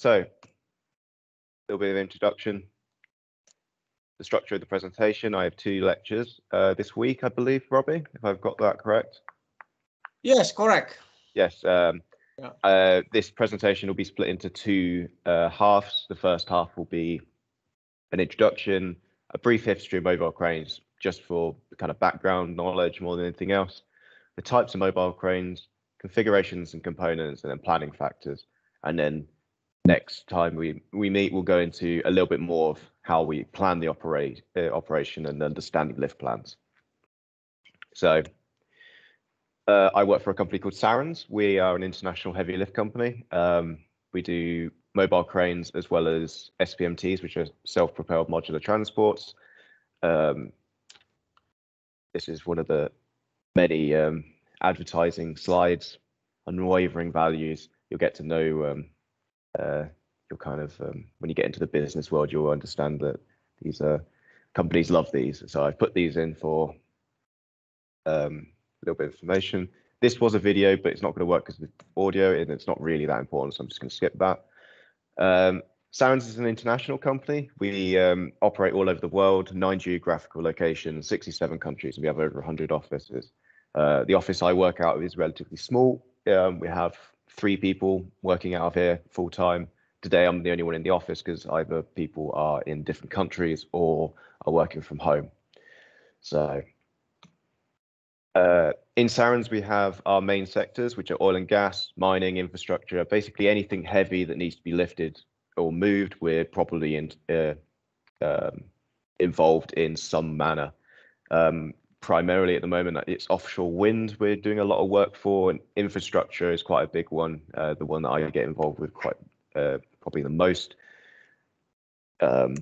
so a little bit of introduction. The structure of the presentation, I have two lectures uh, this week, I believe, Robbie, if I've got that correct. Yes, correct. Yes, um, yeah. uh, this presentation will be split into two uh, halves. The first half will be an introduction, a brief history of mobile cranes, just for kind of background knowledge more than anything else, the types of mobile cranes, configurations and components, and then planning factors. And then next time we, we meet, we'll go into a little bit more of how we plan the operate, uh, operation and understanding lift plans. So uh, I work for a company called Sarens. We are an international heavy lift company. Um, we do mobile cranes as well as SPMTs, which are self-propelled modular transports. Um, this is one of the many um, advertising slides, unwavering values. You'll get to know um, uh, you'll kind of um, when you get into the business world, you'll understand that these uh, companies love these. So I've put these in for um, a little bit of information. This was a video, but it's not going to work because of audio, and it's not really that important. So I'm just going to skip that. Um, Sarens is an international company. We um, operate all over the world, nine geographical locations, 67 countries, and we have over 100 offices. Uh, the office I work out of is relatively small. Um, we have three people working out of here full time. Today, I'm the only one in the office because either people are in different countries or are working from home. So, uh, in Sarens, we have our main sectors, which are oil and gas, mining, infrastructure, basically anything heavy that needs to be lifted or moved, we're probably in, uh, um, involved in some manner. Um, primarily at the moment, it's offshore wind we're doing a lot of work for, and infrastructure is quite a big one, uh, the one that I get involved with quite uh, probably the most. Um,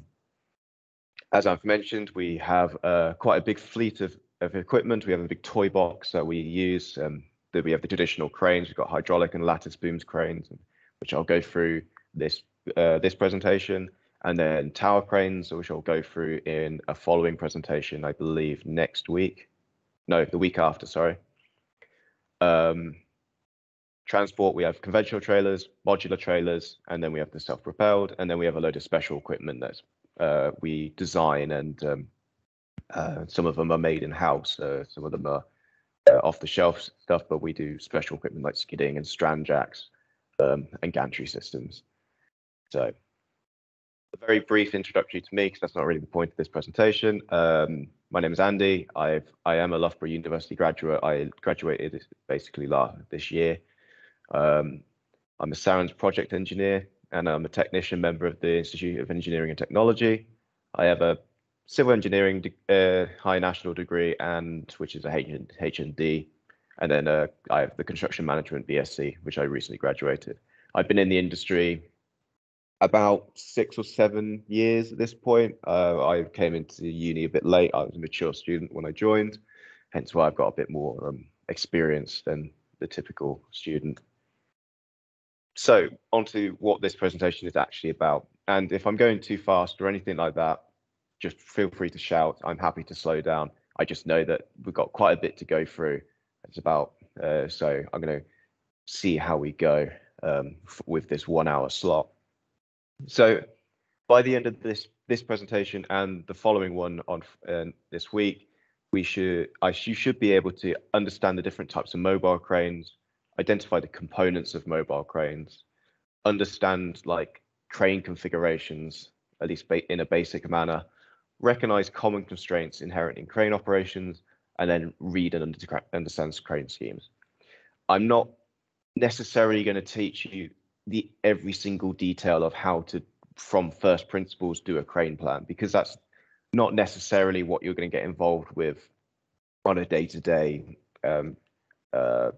as I've mentioned, we have uh, quite a big fleet of, of equipment. We have a big toy box that we use. Um, that we have the traditional cranes. We've got hydraulic and lattice booms cranes, which I'll go through this uh, this presentation, and then tower cranes, which I'll go through in a following presentation, I believe next week. No, the week after, sorry. Um, transport, we have conventional trailers, modular trailers, and then we have the self-propelled, and then we have a load of special equipment that uh, we design, and um, uh, some of them are made in-house, uh, some of them are uh, off-the-shelf stuff, but we do special equipment like skidding and strand jacks um, and gantry systems. So a very brief introductory to me, because that's not really the point of this presentation. Um, my name is Andy. I've, I am a Loughborough University graduate. I graduated basically last, this year. Um, I'm a Sarens project engineer and I'm a technician member of the Institute of Engineering and Technology. I have a civil engineering uh, high national degree and which is a HND, and then uh, I have the construction management BSc, which I recently graduated. I've been in the industry about six or seven years at this point. Uh, I came into uni a bit late. I was a mature student when I joined, hence why I've got a bit more um, experience than the typical student. So, on to what this presentation is actually about. And if I'm going too fast or anything like that, just feel free to shout. I'm happy to slow down. I just know that we've got quite a bit to go through. It's about, uh, so I'm going to see how we go um, with this one hour slot. So by the end of this this presentation and the following one on uh, this week, we should I you should be able to understand the different types of mobile cranes, identify the components of mobile cranes, understand like crane configurations at least in a basic manner, recognize common constraints inherent in crane operations, and then read and understand crane schemes. I'm not necessarily going to teach you the every single detail of how to from first principles do a crane plan because that's not necessarily what you're going to get involved with on a day-to-day um, uh,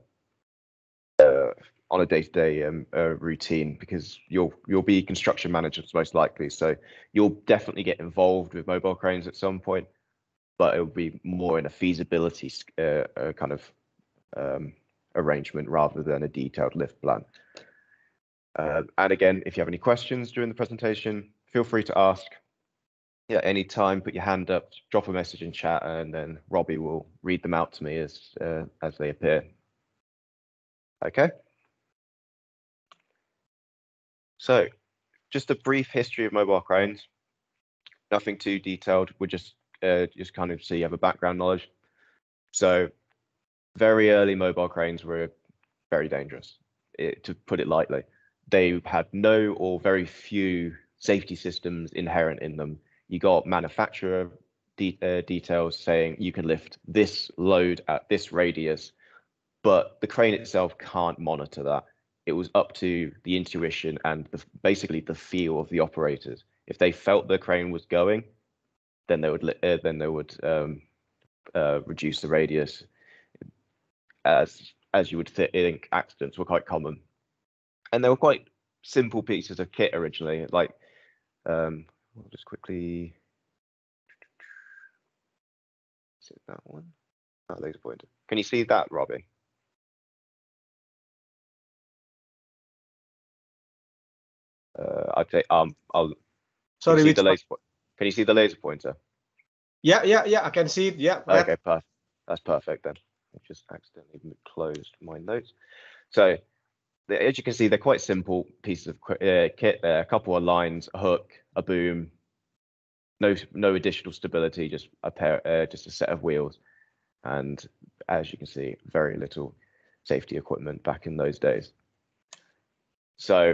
uh, on a day-to-day um, uh, routine because you'll you'll be construction managers most likely. So you'll definitely get involved with mobile cranes at some point but it'll be more in a feasibility uh, uh, kind of um, arrangement rather than a detailed lift plan uh, and again, if you have any questions during the presentation, feel free to ask. Yeah, any time, put your hand up, drop a message in chat, and then Robbie will read them out to me as uh, as they appear. Okay. So just a brief history of mobile cranes. Nothing too detailed. We're just uh, just kind of so you have a background knowledge. So, very early mobile cranes were very dangerous, it, to put it lightly. They had no or very few safety systems inherent in them. You got manufacturer de uh, details saying you can lift this load at this radius, but the crane itself can't monitor that. It was up to the intuition and the, basically the feel of the operators. If they felt the crane was going, then they would uh, then they would um, uh, reduce the radius. As as you would think, accidents were quite common, and they were quite simple pieces of kit originally. Like, um, I'll just quickly is it that one? That oh, laser pointer. Can you see that, Robbie? Uh, I'd say um, I'll. Sorry, see the laser. Can you see the laser pointer? Yeah, yeah, yeah. I can see it. Yeah. Okay, perfect. That's perfect then. I just accidentally closed my notes. So, as you can see, they're quite simple pieces of uh, kit. There, a couple of lines, a hook, a boom, no no additional stability, just a pair, uh, just a set of wheels, and as you can see, very little safety equipment back in those days. So,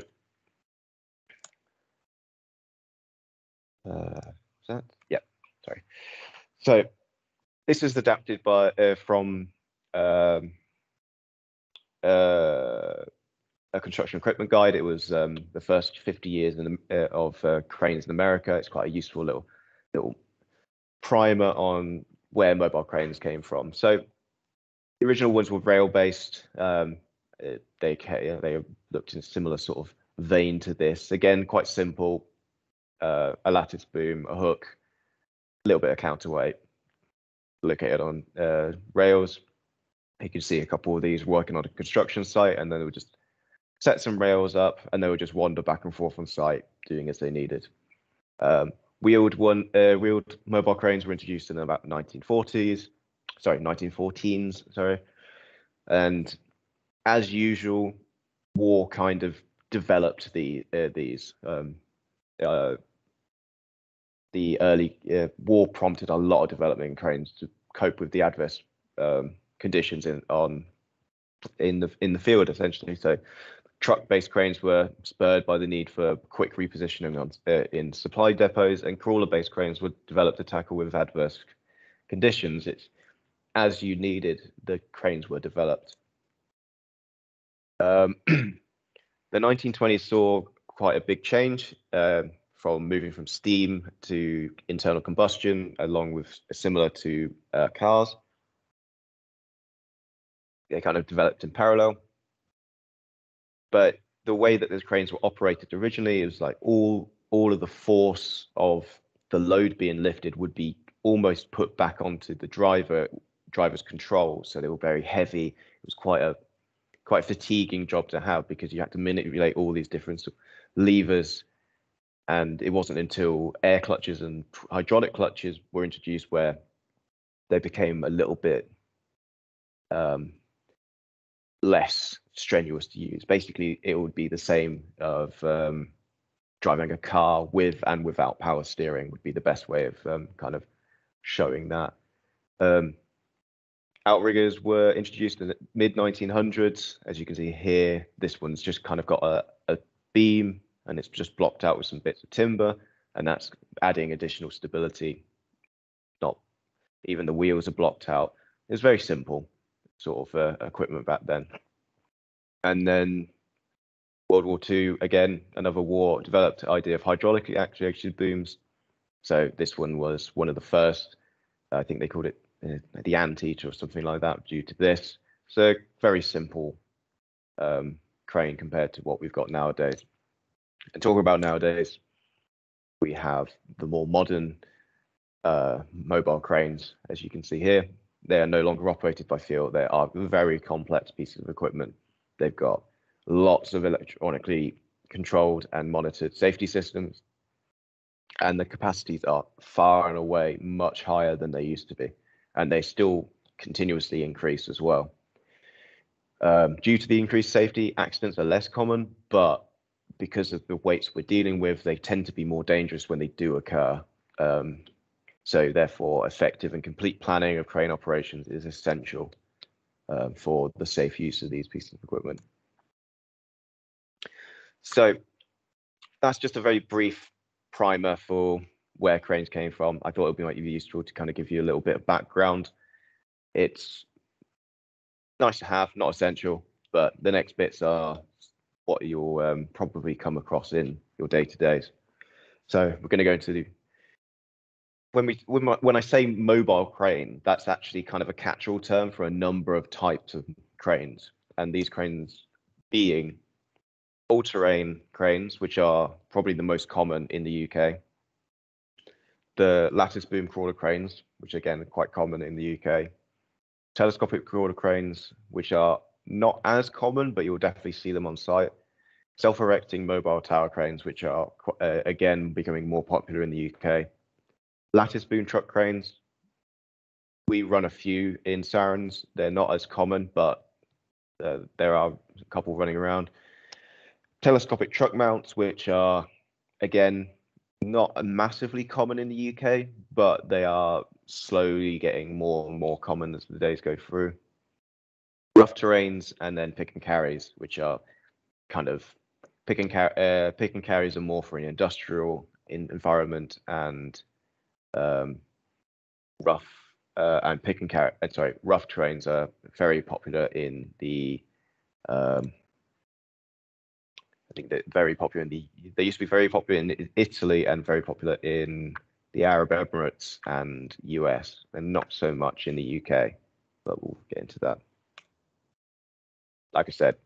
uh, that? Yeah, sorry. So, this is adapted by uh, from um, uh, a construction equipment guide. It was um, the first 50 years the, uh, of uh, cranes in America. It's quite a useful little little primer on where mobile cranes came from. So the original ones were rail based. Um, they they looked in a similar sort of vein to this. Again, quite simple. Uh, a lattice boom, a hook, a little bit of counterweight, located on uh, rails. You can see a couple of these working on a construction site, and then they would just set some rails up, and they would just wander back and forth on site, doing as they needed. Um, wheeled one uh, wheeled mobile cranes were introduced in about 1940s sorry 1914s sorry. And as usual war kind of developed the uh, these um, uh, the early uh, war prompted a lot of development in cranes to cope with the adverse um, conditions in on in the in the field essentially. So Truck-based cranes were spurred by the need for quick repositioning on, uh, in supply depots, and crawler-based cranes were developed to tackle with adverse conditions. It's as you needed, the cranes were developed. Um, the 1920s saw quite a big change uh, from moving from steam to internal combustion, along with similar to uh, cars. They kind of developed in parallel but the way that those cranes were operated originally was like all all of the force of the load being lifted would be almost put back onto the driver driver's control. So they were very heavy. It was quite a quite a fatiguing job to have because you had to manipulate all these different levers. And it wasn't until air clutches and hydraulic clutches were introduced where they became a little bit um, less strenuous to use. Basically, it would be the same of um, driving a car with and without power steering would be the best way of um, kind of showing that. Um, outriggers were introduced in the mid 1900s. As you can see here, this one's just kind of got a, a beam and it's just blocked out with some bits of timber, and that's adding additional stability. Not even the wheels are blocked out. It's very simple sort of uh, equipment back then. And then World War II, again, another war, developed the idea of hydraulically actuated booms. So this one was one of the first. I think they called it uh, the Anteater or something like that due to this. So very simple um, crane compared to what we've got nowadays. And talking about nowadays, we have the more modern uh, mobile cranes, as you can see here. They are no longer operated by feel. They are very complex pieces of equipment. They've got lots of electronically controlled and monitored safety systems. And the capacities are far and away much higher than they used to be. And they still continuously increase as well. Um, due to the increased safety, accidents are less common, but because of the weights we're dealing with, they tend to be more dangerous when they do occur. Um, so therefore, effective and complete planning of crane operations is essential um, for the safe use of these pieces of equipment. So that's just a very brief primer for where cranes came from. I thought it would be might be useful to kind of give you a little bit of background. It's nice to have, not essential, but the next bits are what you'll um, probably come across in your day to days. So we're going to go into the when we when, my, when I say mobile crane, that's actually kind of a catch-all term for a number of types of cranes, and these cranes being all-terrain cranes, which are probably the most common in the UK. The lattice boom crawler cranes, which again are quite common in the UK. Telescopic crawler cranes, which are not as common, but you'll definitely see them on site. Self-erecting mobile tower cranes, which are uh, again becoming more popular in the UK. Lattice boom truck cranes. We run a few in Sarens. They're not as common, but uh, there are a couple running around. Telescopic truck mounts, which are again not massively common in the UK, but they are slowly getting more and more common as the days go through rough terrains, and then pick and carries, which are kind of pick and, uh, pick and carries are more for an industrial in- environment, and um, rough uh, and pick and carry. Uh, sorry, rough terrains are very popular in the. Um, I think they're very popular in the. They used to be very popular in Italy and very popular in the Arab Emirates and US, and not so much in the UK. But we'll get into that like I said,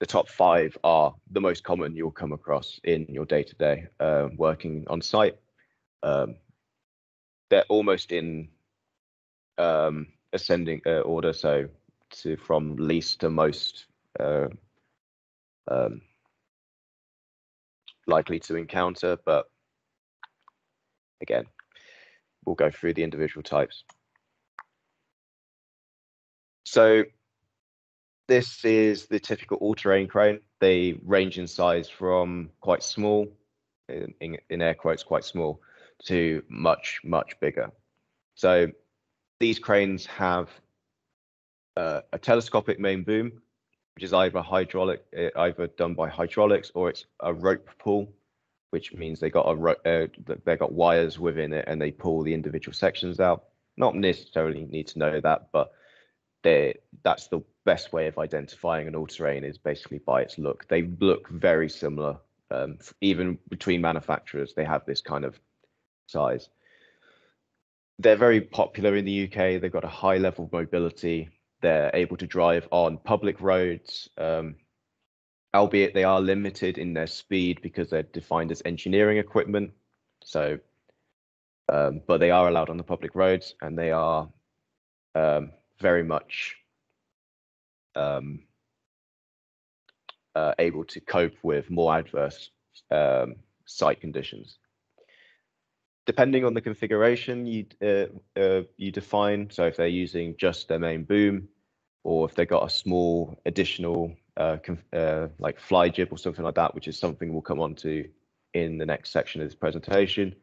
the top five are the most common you'll come across in your day to day working on site. Um, they're almost in um, ascending uh, order, so to from least to most uh, um, likely to encounter. But again, we'll go through the individual types. So this is the typical all-terrain crane. They range in size from quite small, in, in, in air quotes, quite small, to much, much bigger. So these cranes have uh, a telescopic main boom, which is either hydraulic, uh, either done by hydraulics or it's a rope pull, which means they got a uh, they got wires within it and they pull the individual sections out. Not necessarily need to know that, but they that's the best way of identifying an all-terrain is basically by its look. They look very similar, um, even between manufacturers. They have this kind of size. They're very popular in the UK. They've got a high level of mobility. They're able to drive on public roads, um, albeit they are limited in their speed because they're defined as engineering equipment. So, um, but they are allowed on the public roads, and they are um, very much um, uh, able to cope with more adverse um, site conditions. Depending on the configuration you uh, uh, you define, so if they're using just their main boom, or if they've got a small additional uh, uh, like fly jib or something like that, which is something we'll come on to in the next section of this presentation,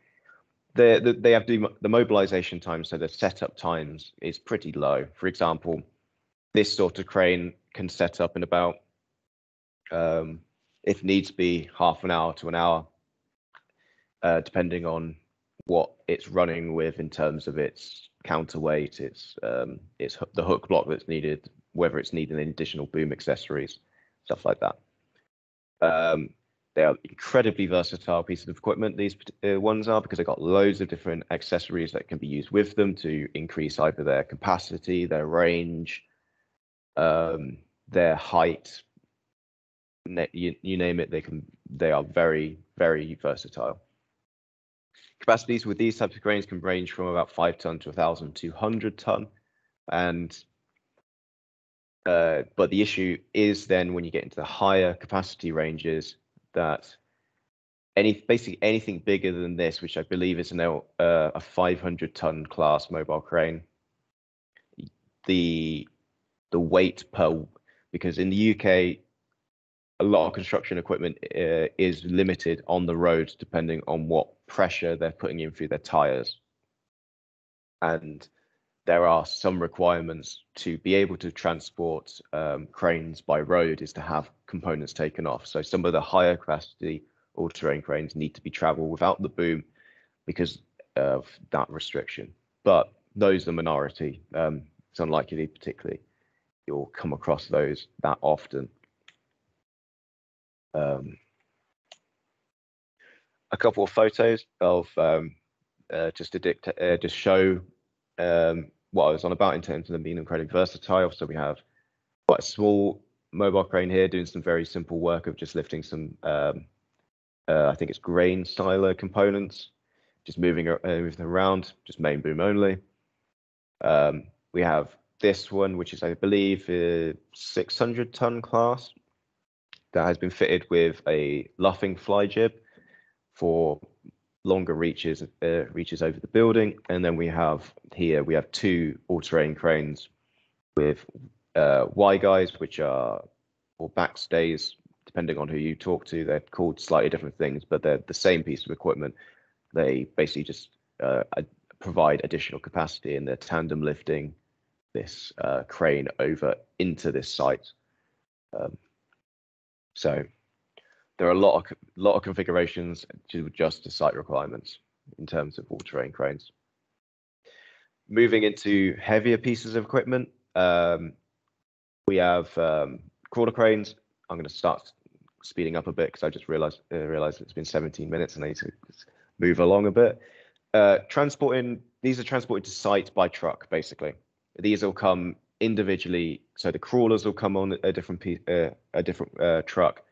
they they have the, the mobilization time, so the setup times is pretty low. For example, this sort of crane can set up in about, um, if needs be, half an hour to an hour, uh, depending on what it's running with in terms of its counterweight, its um, its the hook block that's needed, whether it's needing additional boom accessories, stuff like that. Um, they are incredibly versatile pieces of equipment. These uh, ones are because they've got loads of different accessories that can be used with them to increase either their capacity, their range, um, their height, you, you name it, they can. They are very, very versatile. Capacities with these types of cranes can range from about five ton to 1,200 ton, and uh, but the issue is then when you get into the higher capacity ranges that any basically anything bigger than this, which I believe is now uh, a 500 ton class mobile crane, the the weight per because in the UK a lot of construction equipment uh, is limited on the road depending on what pressure they're putting in through their tires. And there are some requirements to be able to transport um, cranes by road is to have components taken off. So some of the higher capacity all-terrain cranes need to be traveled without the boom because of that restriction. But those are the minority. Um, it's unlikely, particularly, you'll come across those that often. Um, a couple of photos of um, uh, just to dict- uh, just show um, what I was on about in terms of them being incredibly versatile. So we have quite a small mobile crane here doing some very simple work of just lifting some, um, uh, I think it's grain silo components, just moving, uh, moving around, just main boom only. Um, we have this one, which is, I believe, a 600 ton class that has been fitted with a luffing fly jib for longer reaches uh, reaches over the building. And then we have here we have two all-terrain cranes with uh, Y guys, which are or backstays, depending on who you talk to. They're called slightly different things, but they're the same piece of equipment. They basically just uh, provide additional capacity and they're tandem lifting this uh, crane over into this site. Um, so there are a lot of lot of configurations to adjust to site requirements in terms of all-terrain cranes. Moving into heavier pieces of equipment, um, we have um, crawler cranes. I'm going to start speeding up a bit because I just realized uh, realized it's been 17 minutes and I need to move along a bit. Uh, transporting these are transported to site by truck, basically. These will come individually. So the crawlers will come on a different piece, uh, a different uh, truck.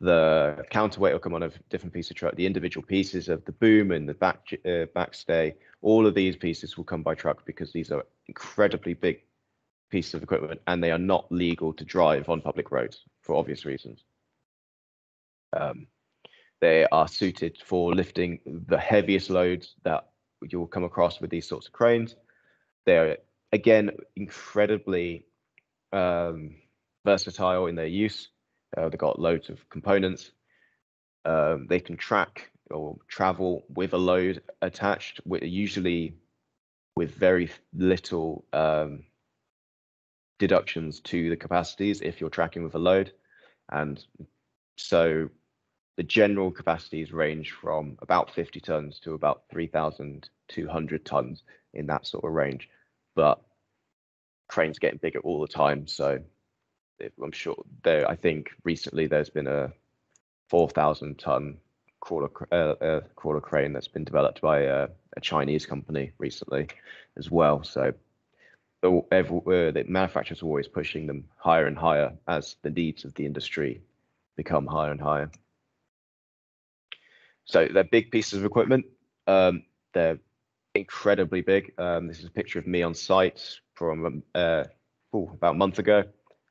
The counterweight will come on a different piece of truck. The individual pieces of the boom and the back uh, backstay, all of these pieces will come by truck because these are incredibly big pieces of equipment and they are not legal to drive on public roads for obvious reasons. Um, they are suited for lifting the heaviest loads that you'll come across with these sorts of cranes. They're again incredibly um, versatile in their use. Uh, they've got loads of components. Um, they can track or travel with a load attached, usually with very little um, deductions to the capacities if you're tracking with a load. And so the general capacities range from about 50 tons to about 3,200 tons in that sort of range. But cranes getting bigger all the time, so I'm sure there. I think recently there's been a 4,000 ton crawler uh, uh, crawler crane that's been developed by a, a, Chinese company recently as well. So every, uh, the manufacturers are always pushing them higher and higher as the needs of the industry become higher and higher. So they're big pieces of equipment. Um, they're incredibly big. Um, this is a picture of me on site from uh, ooh, about a month ago.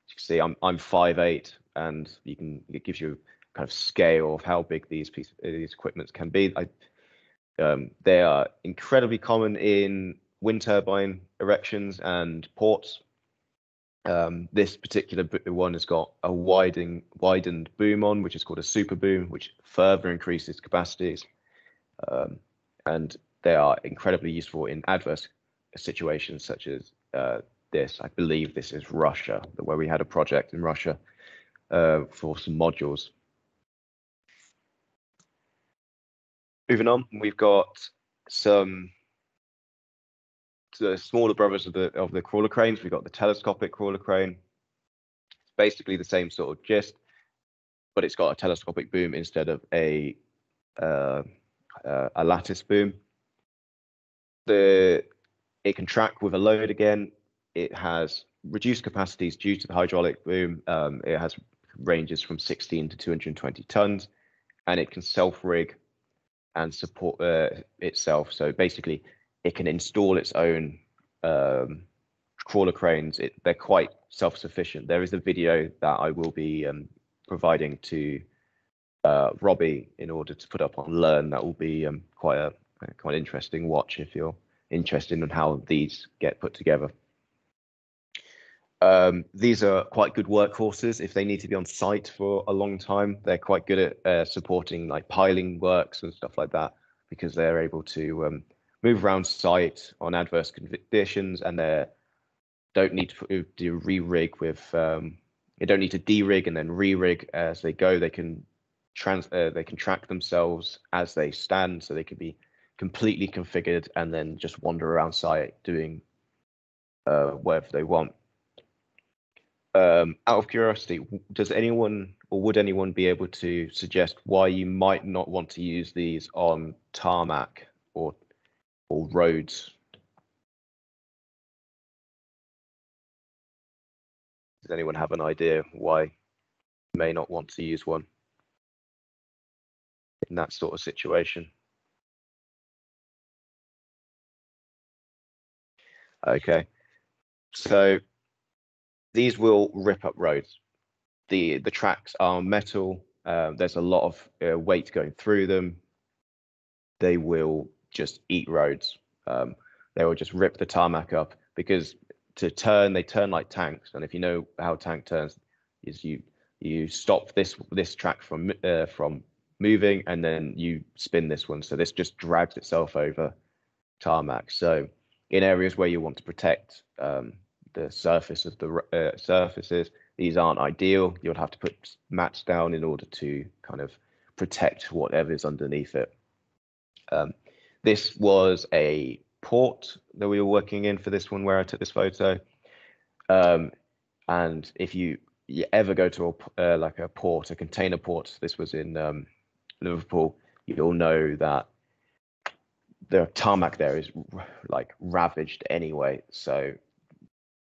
Can see, I'm I'm five eight, and you can it gives you kind of scale of how big these pieces these equipments can be. I, um, they are incredibly common in wind turbine erections and ports. Um, this particular one has got a widening, widened boom on, which is called a super boom, which further increases capacities. Um, and they are incredibly useful in adverse situations such as uh, this. I believe this is Russia, where we had a project in Russia uh, for some modules. Moving on, we've got some the smaller brothers of the of the crawler cranes. We've got the telescopic crawler crane. It's basically the same sort of gist, but it's got a telescopic boom instead of a uh, uh, a lattice boom. The it can track with a load again. It has reduced capacities due to the hydraulic boom. Um, it has ranges from 16 to 220 tons, and it can self rig and support uh, itself. So basically, it can install its own um, crawler cranes. It, they're quite self-sufficient. There is a video that I will be um, providing to uh, Robbie in order to put up on Learn. That will be um, quite a quite interesting watch if you're interested in how these get put together. Um, these are quite good workhorses. If they need to be on site for a long time, they're quite good at uh, supporting like piling works and stuff like that because they're able to um, move around site on adverse conditions and they don't need to do re-rig with um, they don't need to de-rig and then re-rig as they go. They can trans uh, they can track themselves as they stand, so they can be completely configured and then just wander around site doing uh, whatever they want. Um, out of curiosity, does anyone or would anyone be able to suggest why you might not want to use these on tarmac or or roads? Does anyone have an idea why you may not want to use one in that sort of situation? Okay, so these will rip up roads. The the tracks are metal. Uh, there's a lot of uh, weight going through them. They will just eat roads. Um, they will just rip the tarmac up because to turn, they turn like tanks. And if you know how tank turns, is you you stop this this track from uh, from moving, and then you spin this one. So this just drags itself over tarmac. So in areas where you want to protect um, the surface of the uh, surfaces, these aren't ideal. You'll have to put mats down in order to kind of protect whatever is underneath it. Um, this was a port that we were working in for this one where I took this photo. Um, and if you, you ever go to a, uh, like a port, a container port, this was in um, Liverpool, you'll know that the tarmac there is like ravaged anyway. So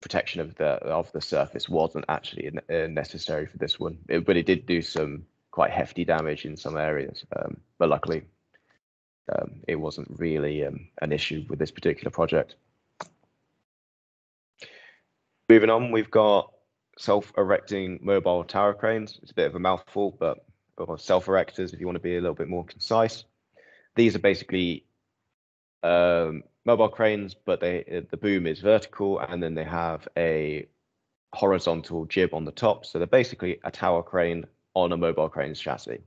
protection of the of the surface wasn't actually uh, necessary for this one, it, but it did do some quite hefty damage in some areas. Um, but luckily, um, it wasn't really um, an issue with this particular project. Moving on, we've got self-erecting mobile tower cranes. It's a bit of a mouthful, but self-erectors, if you want to be a little bit more concise. These are basically um, mobile cranes, but they the boom is vertical, and then they have a horizontal jib on the top. So they're basically a tower crane on a mobile crane's chassis.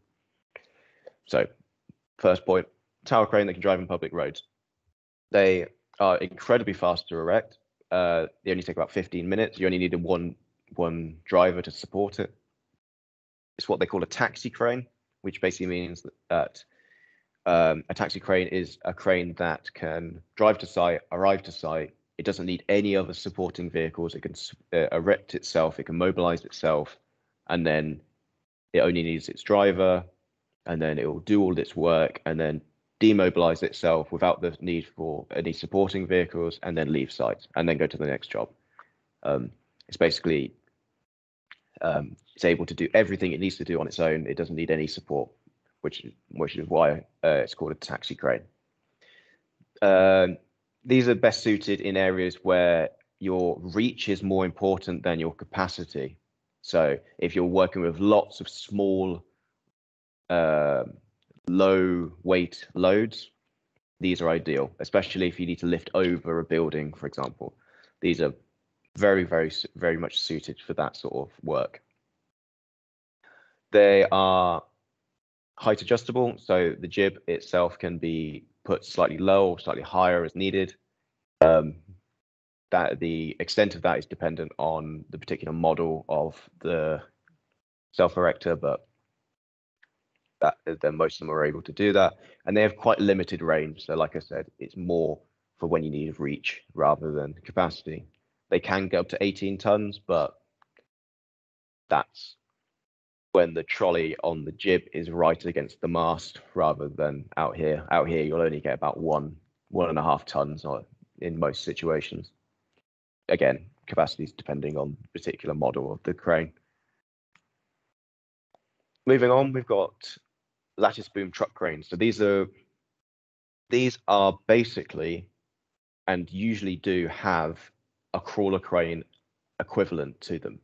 So first point, tower crane that can drive in public roads. They are incredibly fast to erect. Uh, they only take about 15 minutes. You only need one one driver to support it. It's what they call a taxi crane, which basically means that um, a taxi crane is a crane that can drive to site, arrive to site. It doesn't need any other supporting vehicles. It can uh, erect itself. It can mobilize itself, and then it only needs its driver, and then it will do all its work, and then demobilize itself without the need for any supporting vehicles and then leave site and then go to the next job. Um, it's basically um, it's able to do everything it needs to do on its own. It doesn't need any support, which which is why uh, it's called a taxi crane. Um, these are best suited in areas where your reach is more important than your capacity. So if you're working with lots of small uh, low weight loads, these are ideal, especially if you need to lift over a building, for example. These are very, very, very much suited for that sort of work. They are height adjustable, so the jib itself can be put slightly low or slightly higher as needed. Um, that the extent of that is dependent on the particular model of the self erector, but that then most of them are able to do that and they have quite limited range so like i said it's more for when you need reach rather than capacity they can go up to 18 tons but that's when the trolley on the jib is right against the mast rather than out here out here you'll only get about one one and a half tons uh, in most situations again capacities depending on particular model of the crane moving on, we've got lattice boom truck cranes. So these are these are basically and usually do have a crawler crane equivalent to them.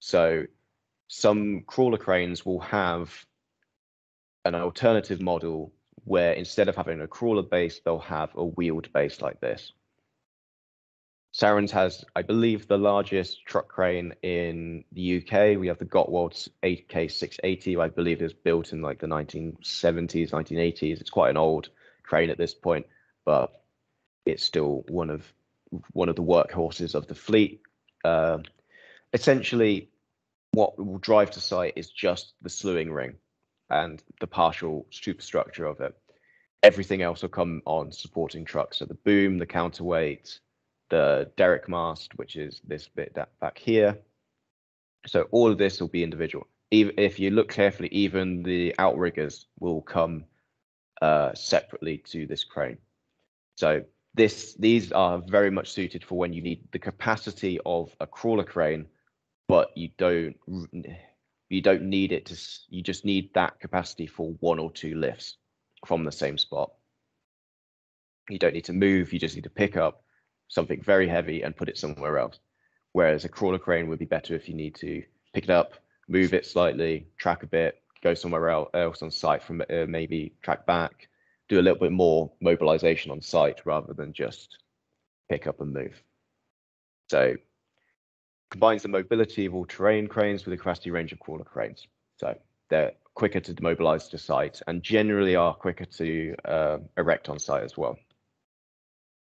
So some crawler cranes will have an alternative model where instead of having a crawler base, they'll have a wheeled base like this. Sarens has, I believe, the largest truck crane in the UK. We have the Gottwald AK680. I believe was built in like the 1970s, 1980s. It's quite an old crane at this point, but it's still one of one of the workhorses of the fleet. Uh, essentially, what will drive to site is just the slewing ring and the partial superstructure of it. Everything else will come on supporting trucks. So the boom, the counterweight, the derrick mast, which is this bit back here. So all of this will be individual. Even if you look carefully, even the outriggers will come uh, separately to this crane. So this these are very much suited for when you need the capacity of a crawler crane, but you don't you don't need it to you just need that capacity for one or two lifts from the same spot. You don't need to move, you just need to pick up something very heavy and put it somewhere else. Whereas a crawler crane would be better if you need to pick it up, move it slightly, track a bit, go somewhere else on site from uh, maybe track back, do a little bit more mobilization on site rather than just pick up and move. So combines the mobility of all terrain cranes with the capacity range of crawler cranes. So they're quicker to demobilize to site and generally are quicker to uh, erect on site as well.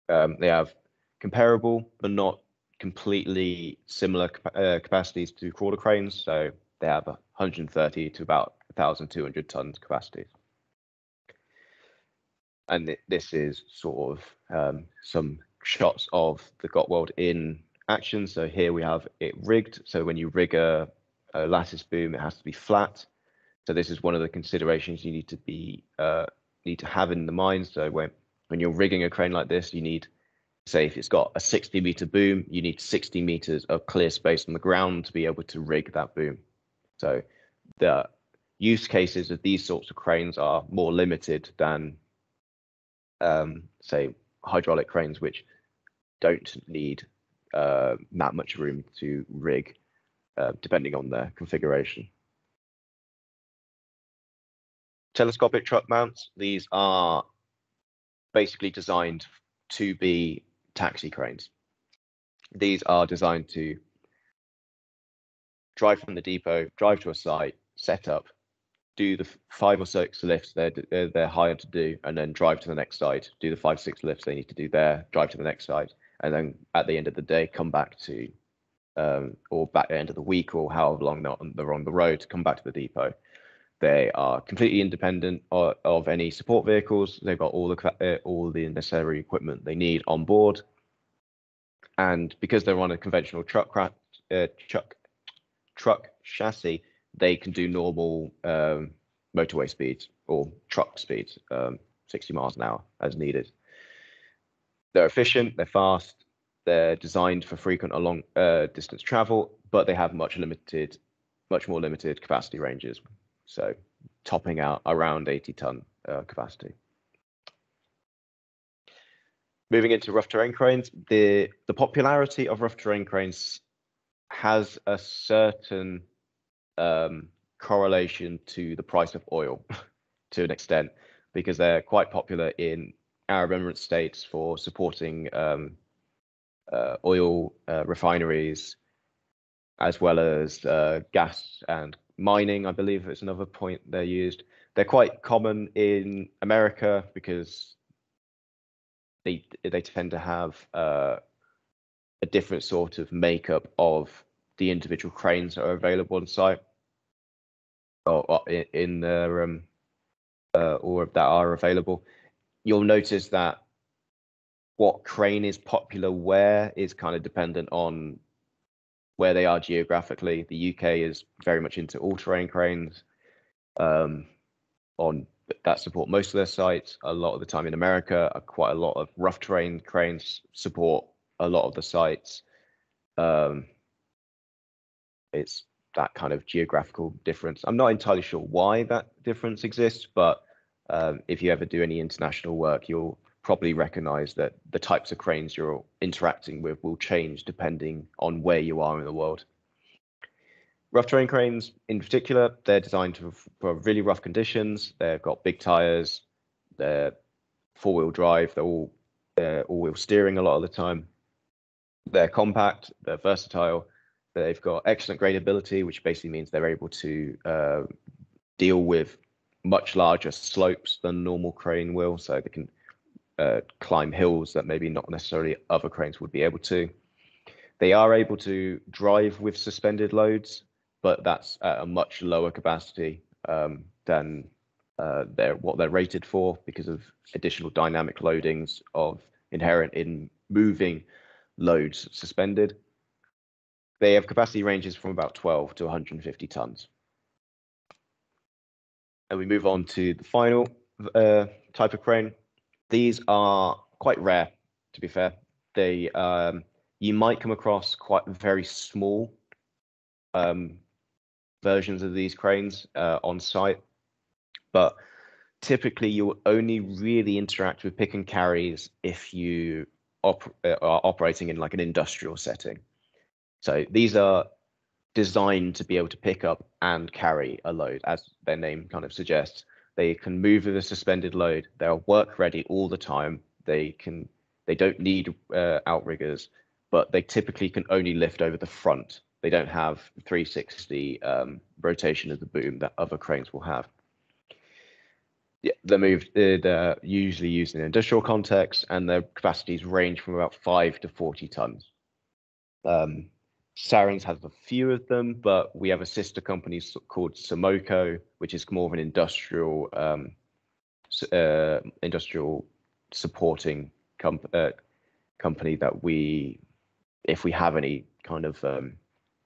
Um, they have comparable but not completely similar uh, capacities to crawler cranes. So they have 130 to about 1,200 tons capacities. And th this is sort of um, some shots of the Gottwald in action. So here we have it rigged. So when you rig a, a lattice boom, it has to be flat. So this is one of the considerations you need to be uh, need to have in the mind. So when when you're rigging a crane like this, you need say if it's got a 60 meter boom, you need 60 meters of clear space on the ground to be able to rig that boom. So the use cases of these sorts of cranes are more limited than, um, say, hydraulic cranes, which don't need uh, that much room to rig, uh, depending on their configuration. Telescopic truck mounts, these are basically designed to be taxi cranes. These are designed to drive from the depot, drive to a site, set up, do the five or six lifts they're, they're hired to do, and then drive to the next site, do the five, six lifts they need to do there, drive to the next site, and then at the end of the day, come back to, um, or back at the end of the week, or however long they're on, the road, to come back to the depot. They are completely independent of, of any support vehicles. They've got all the uh, all the necessary equipment they need on board, and because they're on a conventional truck uh, truck truck chassis, they can do normal um, motorway speeds or truck speeds, um, 60 miles an hour as needed. They're efficient, they're fast, they're designed for frequent or long uh, distance travel, but they have much limited, much more limited capacity ranges. So topping out around 80 ton uh, capacity. Moving into rough terrain cranes, the the popularity of rough terrain cranes has a certain um, correlation to the price of oil to an extent because they're quite popular in Arab Emirates states for supporting um, uh, oil uh, refineries as well as uh, gas and mining, I believe is another point they're used. They're quite common in America because they they tend to have uh, a different sort of makeup of the individual cranes that are available on site or, or in, in their um, uh, or that are available. You'll notice that what crane is popular where is kind of dependent on where they are geographically. The UK is very much into all-terrain cranes um, on that support most of their sites. A lot of the time in America, quite a lot of rough terrain cranes support a lot of the sites. Um, it's that kind of geographical difference. I'm not entirely sure why that difference exists, but um, if you ever do any international work, you'll probably recognize that the types of cranes you're interacting with will change depending on where you are in the world. Rough terrain cranes in particular, they're designed for really rough conditions. They've got big tires, they're four wheel drive, they're all all wheel steering a lot of the time. they're compact, they're versatile, they've got excellent gradability, which basically means they're able to uh, deal with much larger slopes than normal crane will, so they can uh, climb hills that maybe not necessarily other cranes would be able to. They are able to drive with suspended loads, but that's at a much lower capacity um, than uh, they're what they're rated for because of additional dynamic loadings of inherent in moving loads suspended. They have capacity ranges from about 12 to 150 tons. And we move on to the final uh, type of crane. These are quite rare, to be fair. They um, you might come across quite very small um, versions of these cranes uh, on site, but typically you'll only really interact with pick and carries if you op uh, are operating in like an industrial setting. So these are designed to be able to pick up and carry a load, as their name kind of suggests. They can move with a suspended load. They're work ready all the time. They can. They don't need uh, outriggers, but they typically can only lift over the front. They don't have 360 um, rotation of the boom that other cranes will have. Yeah, they're moved. They're usually used in industrial context, and their capacities range from about five to 40 tons. Um, Sarens has a few of them, but we have a sister company called Somoko, which is more of an industrial um, uh, industrial supporting uh, company that we, if we have any kind of um,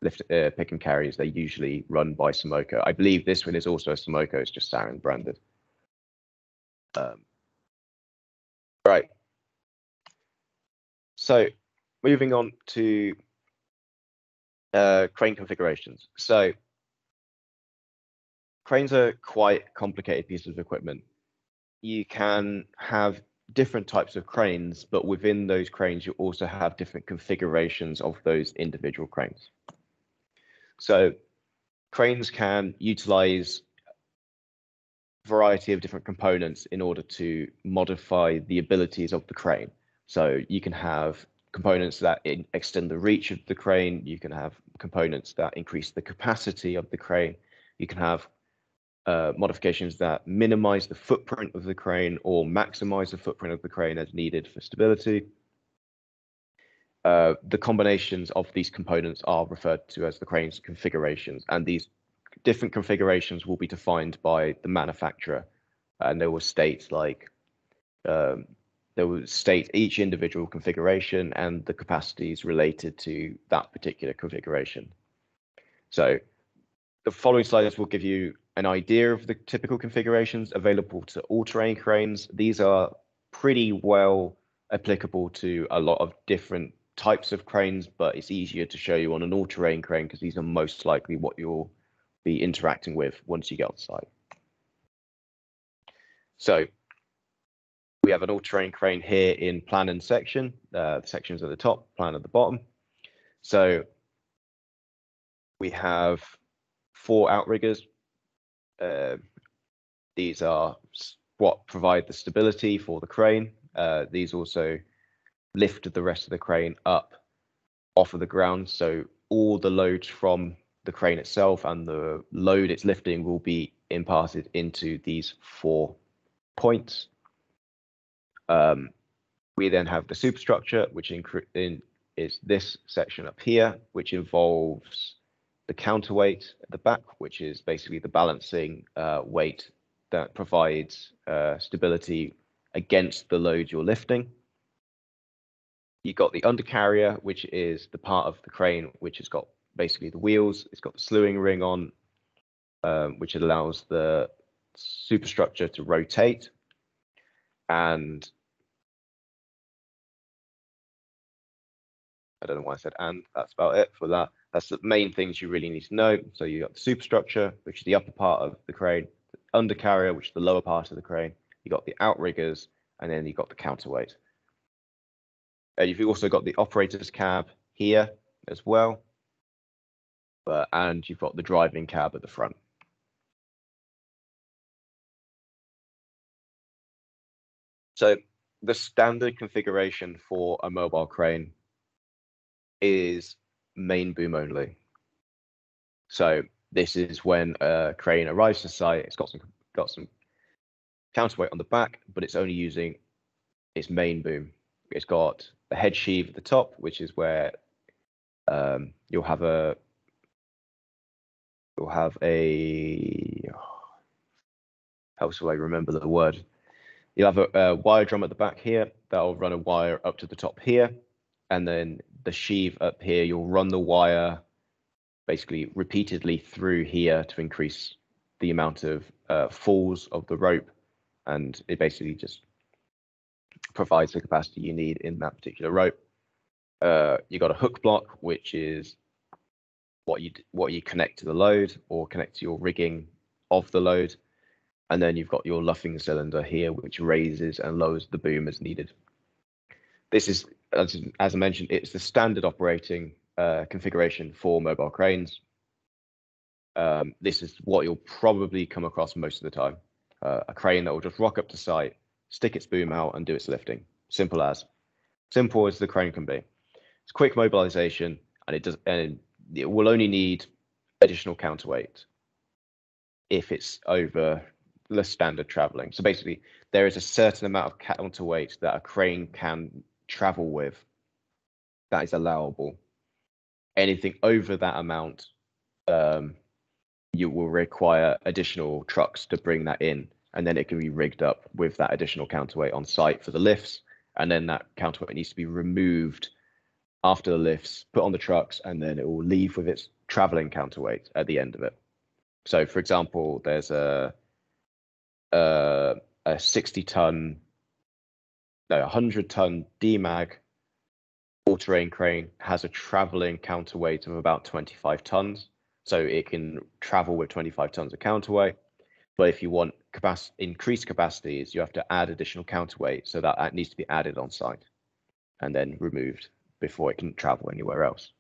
lift uh, pick and carries, they're usually run by Somoko. I believe this one is also a Somoko, it's just Sarens branded. Um, right. So moving on to uh, crane configurations. So cranes are quite complicated pieces of equipment. You can have different types of cranes, but within those cranes, you also have different configurations of those individual cranes. So cranes can utilize variety of different components in order to modify the abilities of the crane. So you can have components that extend the reach of the crane. You can have components that increase the capacity of the crane. You can have uh, modifications that minimize the footprint of the crane or maximize the footprint of the crane as needed for stability. Uh, the combinations of these components are referred to as the crane's configurations, and these different configurations will be defined by the manufacturer, and they will state like um, they will state each individual configuration and the capacities related to that particular configuration. So the following slides will give you an idea of the typical configurations available to all-terrain cranes. These are pretty well applicable to a lot of different types of cranes, but it's easier to show you on an all-terrain crane because these are most likely what you'll be interacting with once you get on site. So we have an all-terrain crane here in plan and section. Uh, the sections at the top, plan at the bottom. So we have four outriggers. Uh, these are what provide the stability for the crane. Uh, these also lift the rest of the crane up off of the ground. So all the loads from the crane itself and the load it's lifting will be imparted into these four points. Um, we then have the superstructure, which in, is this section up here, which involves the counterweight at the back, which is basically the balancing uh, weight that provides uh, stability against the load you're lifting. You've got the undercarrier, which is the part of the crane which has got basically the wheels. It's got the slewing ring on, um, which allows the superstructure to rotate. And I don't know why I said and. That's about it for that. That's the main things you really need to know. So you got the superstructure, which is the upper part of the crane, the undercarrier, which is the lower part of the crane. You got the outriggers, and then you got the counterweight. Uh, you've also got the operator's cab here as well, but and you've got the driving cab at the front. So the standard configuration for a mobile crane is main boom only. So this is when a crane arrives to site. It's got some got some counterweight on the back, but it's only using its main boom. It's got a head sheave at the top, which is where um, you'll have a you'll have a how shall I remember the word? You'll have a, a wire drum at the back here that'll run a wire up to the top here, and then the sheave up here. You'll run the wire basically repeatedly through here to increase the amount of uh, falls of the rope, and it basically just provides the capacity you need in that particular rope. Uh, you got a hook block, which is what you what you connect to the load or connect to your rigging of the load, and then you've got your luffing cylinder here, which raises and lowers the boom as needed. This is, as, as I mentioned, it's the standard operating uh, configuration for mobile cranes. Um, this is what you'll probably come across most of the time. Uh, a crane that will just rock up to site, stick its boom out, and do its lifting. Simple as. Simple as the crane can be. It's quick mobilization, and it does, and it will only need additional counterweight if it's over the standard traveling. So basically, there is a certain amount of counterweight that a crane can travel with that is allowable. Anything over that amount, um, you will require additional trucks to bring that in, and then it can be rigged up with that additional counterweight on site for the lifts, and then that counterweight needs to be removed after the lifts, put on the trucks, and then it will leave with its traveling counterweight at the end of it. So, for example, there's a a, a 60 ton, no, 100 ton Demag all terrain crane has a traveling counterweight of about 25 tons. So it can travel with 25 tons of counterweight. But if you want increased capacities, you have to add additional counterweight. So that, needs to be added on site and then removed before it can travel anywhere else.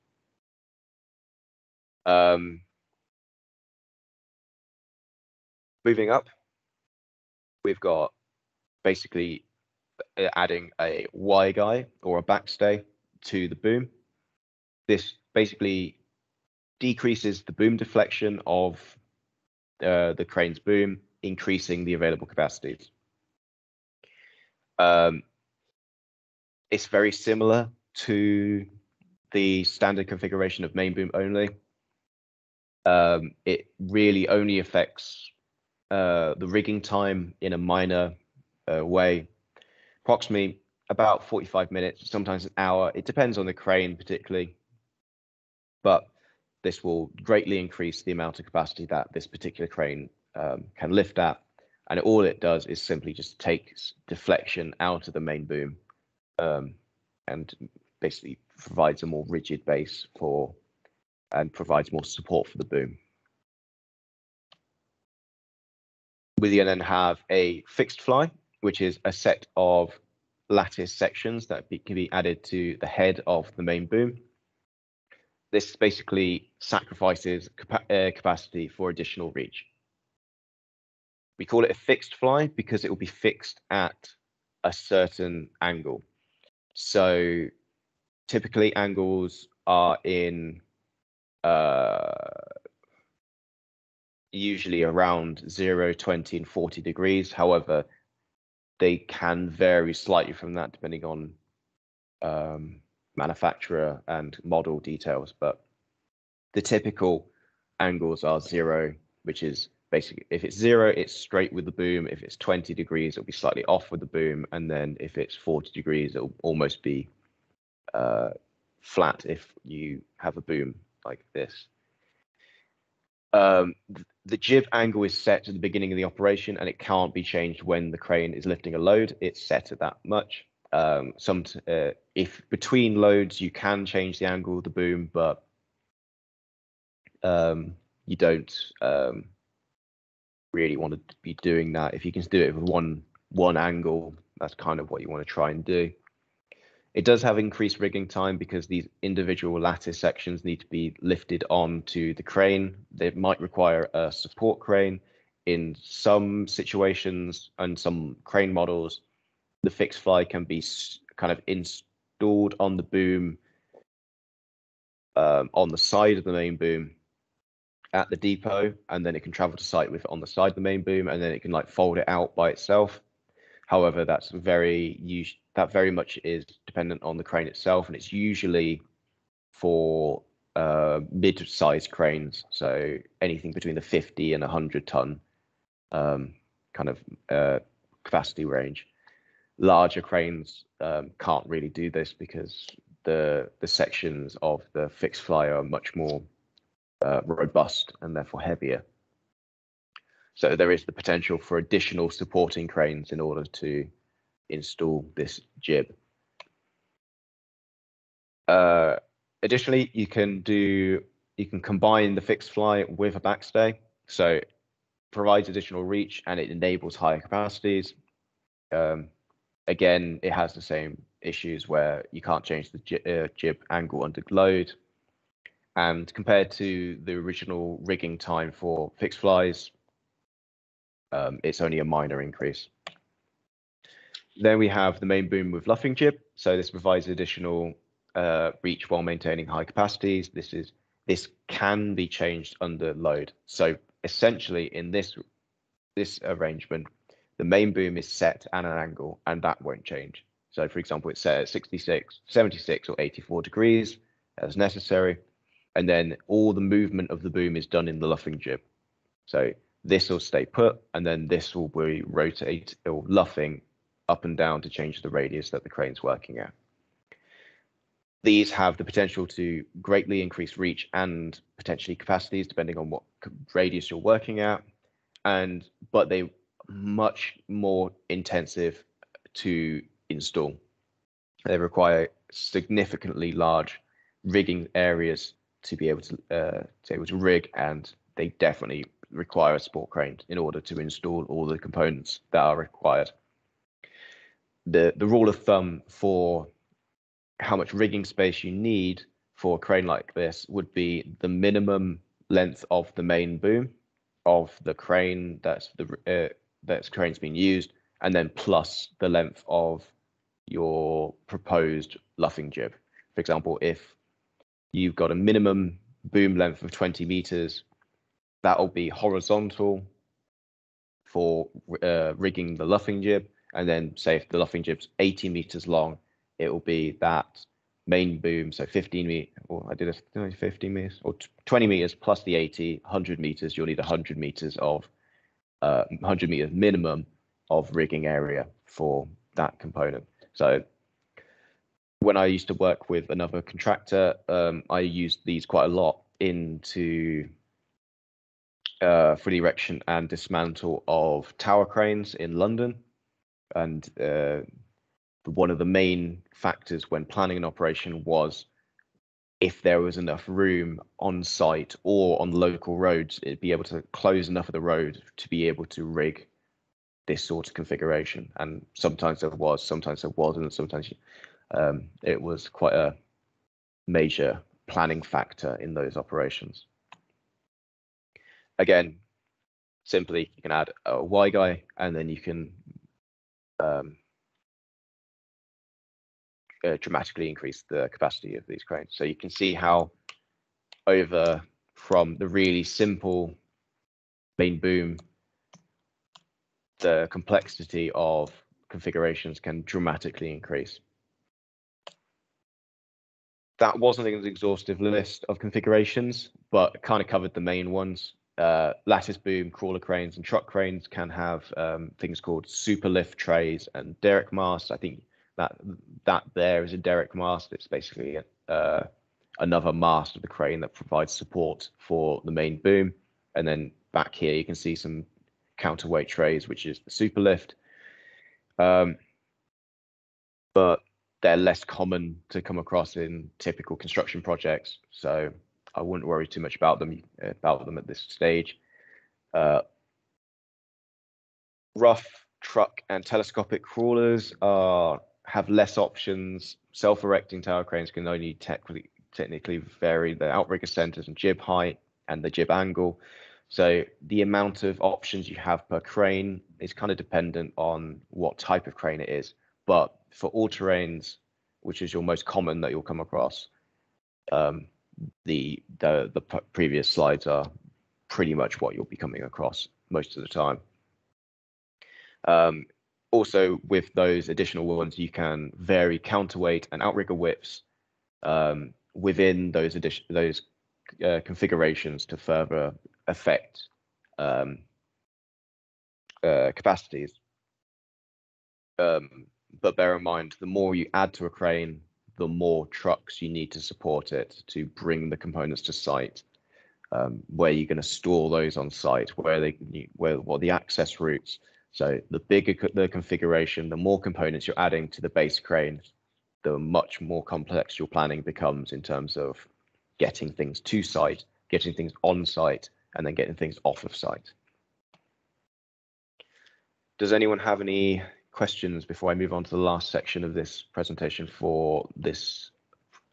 Um, moving up, we've got basically adding a Y guy or a backstay to the boom. This basically decreases the boom deflection of uh, the crane's boom, increasing the available capacities. Um, it's very similar to the standard configuration of main boom only. Um, it really only affects uh, the rigging time in a minor uh, way. Approximately about 45 minutes, sometimes an hour. It depends on the crane, particularly. But this will greatly increase the amount of capacity that this particular crane um, can lift at. And all it does is simply just takes deflection out of the main boom um, and basically provides a more rigid base for and provides more support for the boom. We then have a fixed fly, which is a set of lattice sections that be, can be added to the head of the main boom. This basically sacrifices capa uh, capacity for additional reach. We call it a fixed fly because it will be fixed at a certain angle. So typically angles are in uh, usually around 0, 20 and 40 degrees. However, they can vary slightly from that depending on um, manufacturer and model details, but the typical angles are zero, which is basically if it's zero, it's straight with the boom. If it's 20 degrees, it'll be slightly off with the boom. And then if it's 40 degrees, it'll almost be uh, flat if you have a boom like this. Um, the jib angle is set at the beginning of the operation and it can't be changed when the crane is lifting a load. It's set at that much. Um, some uh, if between loads you can change the angle of the boom, but um, you don't um, really want to be doing that. If you can do it with one one angle, that's kind of what you want to try and do. It does have increased rigging time because these individual lattice sections need to be lifted onto the crane. They might require a support crane. In some situations and some crane models, the fixed fly can be kind of installed on the boom um, on the side of the main boom at the depot, and then it can travel to site with it on the side of the main boom, and then it can like fold it out by itself. However, that's very that very much is dependent on the crane itself, and it's usually for uh, mid-sized cranes, so anything between the 50 and 100 ton um, kind of uh, capacity range. Larger cranes um, can't really do this because the the sections of the fixed flyer are much more uh, robust and therefore heavier. So there is the potential for additional supporting cranes in order to install this jib. Uh, additionally, you can do you can combine the fixed fly with a backstay, so provides additional reach and it enables higher capacities. Um, again, it has the same issues where you can't change the uh, jib angle under load. And compared to the original rigging time for fixed flies, um, it's only a minor increase. Then we have the main boom with luffing jib. So this provides additional uh, reach while maintaining high capacities. This is this can be changed under load. So essentially, in this this arrangement, the main boom is set at an angle, and that won't change. So, for example, it's set at 66, 76, or 84 degrees as necessary, and then all the movement of the boom is done in the luffing jib. So this will stay put, and then this will be rotate or luffing up and down to change the radius that the crane's working at. These have the potential to greatly increase reach and potentially capacities depending on what radius you're working at, and but they much more intensive to install. They require significantly large rigging areas to be able to uh, to able to rig, and they definitely require a sport crane in order to install all the components that are required. The the rule of thumb for how much rigging space you need for a crane like this would be the minimum length of the main boom of the crane that's the uh, that's crane's being used, and then plus the length of your proposed luffing jib. For example, if you've got a minimum boom length of 20 meters, that will be horizontal for uh, rigging the luffing jib. And then say if the luffing jib's 80 meters long, it will be that main boom, so 15 meters, or I did a 15 meters, or 20 meters plus the 80, 100 meters, you'll need 100 meters of, uh, 100 meters minimum of rigging area for that component. So when I used to work with another contractor, um, I used these quite a lot into uh, for the erection and dismantle of tower cranes in London. And uh, one of the main factors when planning an operation was if there was enough room on site or on local roads, it'd be able to close enough of the road to be able to rig this sort of configuration. And sometimes there was, sometimes there wasn't, sometimes um, it was quite a major planning factor in those operations. Again, simply you can add a Y guy and then you can um, uh, dramatically increase the capacity of these cranes. So you can see how over from the really simple main boom, the complexity of configurations can dramatically increase. That wasn't an exhaustive list of configurations, but kind of covered the main ones. Uh, lattice boom, crawler cranes, and truck cranes can have um, things called super lift trays and derrick masts. I think that that there is a derrick mast. It's basically uh, another mast of the crane that provides support for the main boom. And then back here, you can see some counterweight trays, which is the super lift. Um, but they're less common to come across in typical construction projects. So I wouldn't worry too much about them about them at this stage. Uh, rough truck and telescopic crawlers are have less options. Self-erecting tower cranes can only technically technically vary the outrigger centers and jib height and the jib angle. So the amount of options you have per crane is kind of dependent on what type of crane it is. But for all terrains, which is your most common that you'll come across, um, the the the previous slides are pretty much what you'll be coming across most of the time. Um, also, with those additional ones, you can vary counterweight and outrigger widths um, within those addition those uh, configurations to further affect um, uh, capacities. Um, but bear in mind, the more you add to a crane, the more trucks you need to support it to bring the components to site. Um, where you're going to store those on site, where they, where what the access routes. So the bigger the configuration, the more components you're adding to the base crane, the much more complex your planning becomes in terms of getting things to site, getting things on site, and then getting things off of site. Does anyone have any questions before I move on to the last section of this presentation for this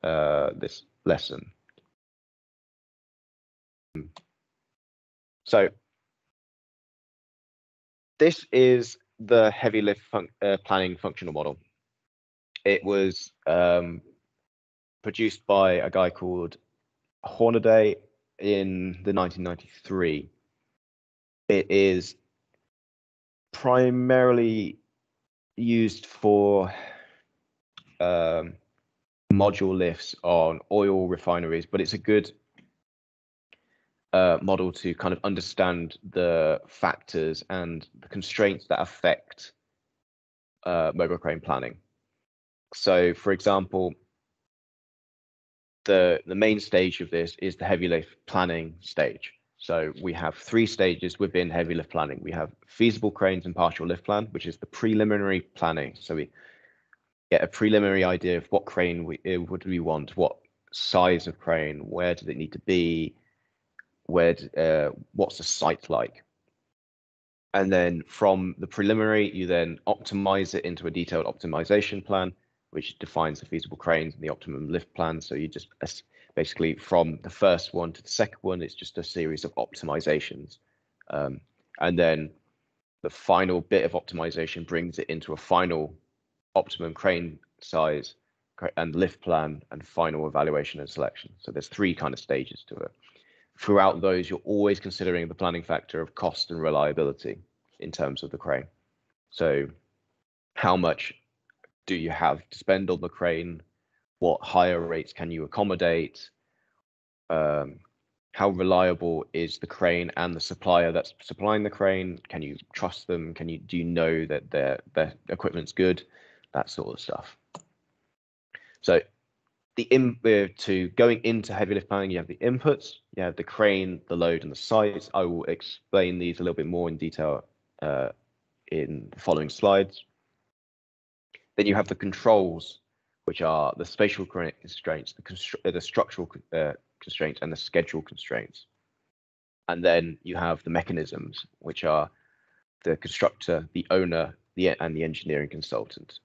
uh, this lesson? So this is the heavy lift fun uh, planning functional model. It was um, produced by a guy called Hornaday in the 1993. It is primarily used for um, module lifts on oil refineries, but it's a good uh, model to kind of understand the factors and the constraints that affect uh, mobile crane planning. So, for example, the the main stage of this is the heavy lift planning stage. So we have three stages within heavy lift planning. We have feasible cranes and partial lift plan, which is the preliminary planning. So we get a preliminary idea of what crane we uh, would we want, what size of crane, where does it need to be, where uh, what's the site like, and then from the preliminary, you then optimize it into a detailed optimization plan, which defines the feasible cranes and the optimum lift plan. So you just basically from the first one to the second one, it's just a series of optimizations. Um, and then the final bit of optimization brings it into a final optimum crane size and lift plan and final evaluation and selection. So there's three kind of stages to it. Throughout those, you're always considering the planning factor of cost and reliability in terms of the crane. So how much do you have to spend on the crane? What higher rates can you accommodate? Um, how reliable is the crane and the supplier that's supplying the crane? Can you trust them? Can you do you know that their their equipment's good? That sort of stuff. So the in uh, to going into heavy lift planning, you have the inputs, you have the crane, the load, and the size. I will explain these a little bit more in detail uh, in the following slides. Then you have the controls, which are the spatial constraints, the, constr the structural uh, constraints, and the schedule constraints. And then you have the mechanisms, which are the constructor, the owner, the and the engineering consultant.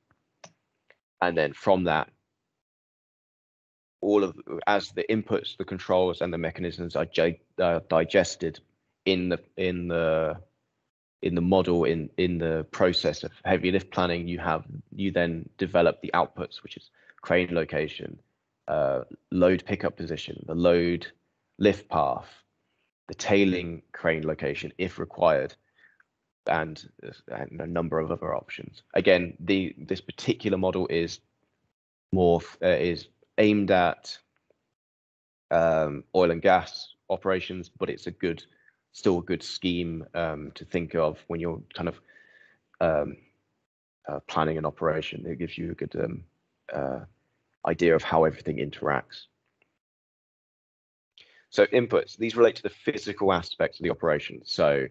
And then from that, all of as the inputs, the controls, and the mechanisms are uh, digested in the in the in the model in in the process of heavy lift planning you have you then develop the outputs which is crane location uh, load pickup position the load lift path the tailing crane location if required and, and a number of other options. Again the this particular model is more uh, is aimed at um, oil and gas operations but it's a good still a good scheme um, to think of when you're kind of um, uh, planning an operation. It gives you a good um, uh, idea of how everything interacts. So inputs, these relate to the physical aspects of the operation. So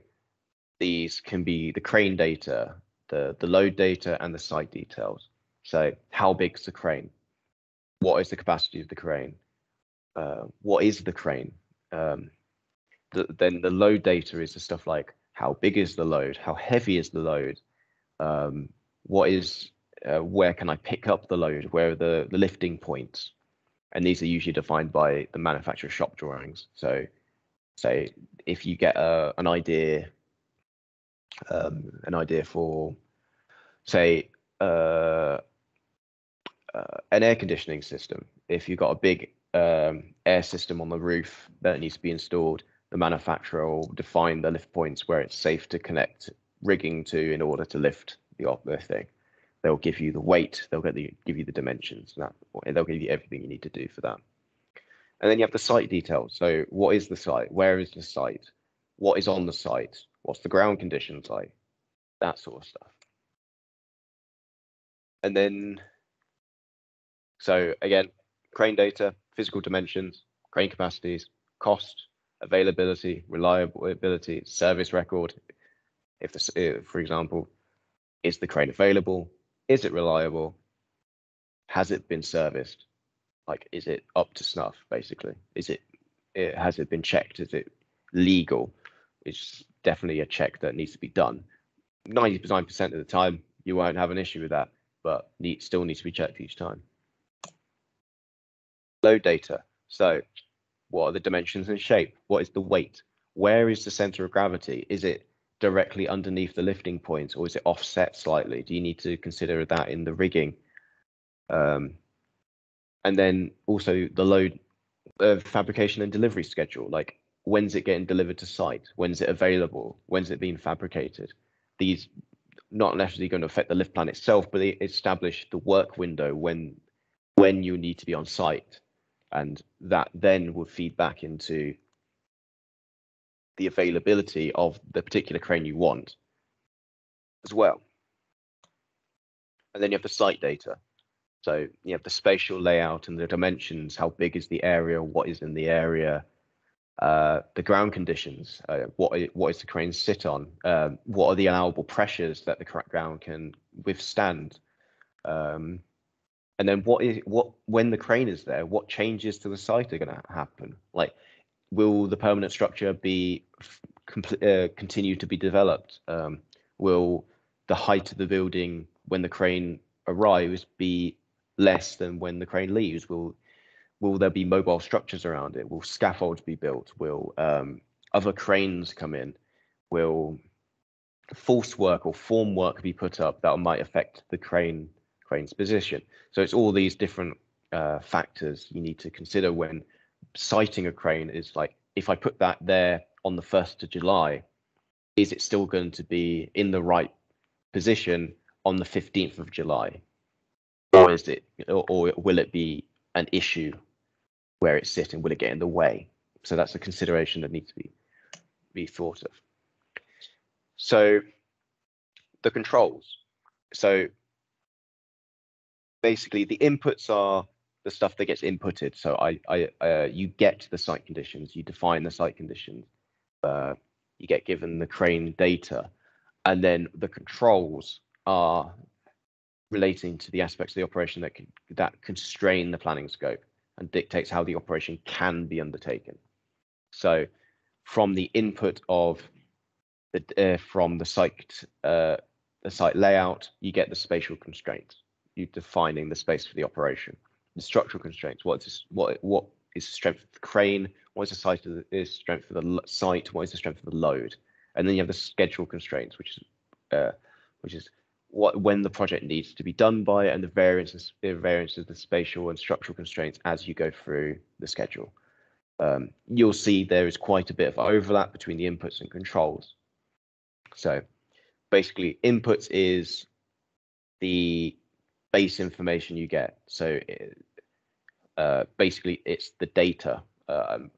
these can be the crane data, the, the load data, and the site details. So how big is the crane? What is the capacity of the crane? Uh, what is the crane? Um, the, then the load data is the stuff like how big is the load, how heavy is the load, um, what is uh, where can I pick up the load, where are the, the lifting points, and these are usually defined by the manufacturer shop drawings. So, say if you get a, an idea, um, an idea for, say, uh, uh, an air conditioning system. If you've got a big um, air system on the roof that needs to be installed. The manufacturer will define the lift points where it's safe to connect rigging to in order to lift the, the thing. They'll give you the weight, they'll get the, give you the dimensions, and that, they'll give you everything you need to do for that. And then you have the site details. So, what is the site? Where is the site? What is on the site? What's the ground conditions like? That sort of stuff. And then, so again, crane data, physical dimensions, crane capacities, cost, availability, reliability, service record. If the, if, eh, for example, is the crane available? Is it reliable? Has it been serviced? Like, is it up to snuff? Basically, is it, it has it been checked? Is it legal? It's definitely a check that needs to be done. 99% of the time, you won't have an issue with that, but need, still needs to be checked each time. Load data. So, what are the dimensions and shape? What is the weight? Where is the center of gravity? Is it directly underneath the lifting points or is it offset slightly? Do you need to consider that in the rigging? Um, and then also the load uh, fabrication and delivery schedule, like when's it getting delivered to site? When's it available? When's it being fabricated? These not necessarily going to affect the lift plan itself, but they establish the work window when when you need to be on site, and that then will feed back into the availability of the particular crane you want as well. And then you have the site data. So you have the spatial layout and the dimensions, how big is the area, what is in the area, uh, the ground conditions, uh, what, what is the crane sit on, um, what are the allowable pressures that the ground can withstand, um, and then what is what when the crane is there, what changes to the site are going to happen? Like, will the permanent structure be uh, continue to be developed? Um, will the height of the building when the crane arrives be less than when the crane leaves? Will will there be mobile structures around it? Will scaffolds be built? Will um, other cranes come in? Will falsework or form work be put up that might affect the crane crane's position? So it's all these different uh, factors you need to consider when siting a crane. Is like if I put that there on the first of July, is it still going to be in the right position on the fifteenth of July, or is it, or, or will it be an issue where it's sitting, will it get in the way? So that's a consideration that needs to be be thought of. So the controls. So basically the inputs are the stuff that gets inputted. So I, I uh, you get the site conditions, you define the site conditions, uh, you get given the crane data, and then the controls are relating to the aspects of the operation that can, that constrain the planning scope and dictates how the operation can be undertaken. So from the input of the uh, from the site uh, the site layout, you get the spatial constraints. You defining the space for the operation. The structural constraints. What is what what is the strength of the crane? What is the size of the is strength of the site? What is the strength of the load? And then you have the schedule constraints, which is uh, which is what when the project needs to be done by and the variances the variances the spatial and structural constraints as you go through the schedule. Um, you'll see there is quite a bit of overlap between the inputs and controls. So basically inputs is the base information you get. So it, uh, basically it's the data um,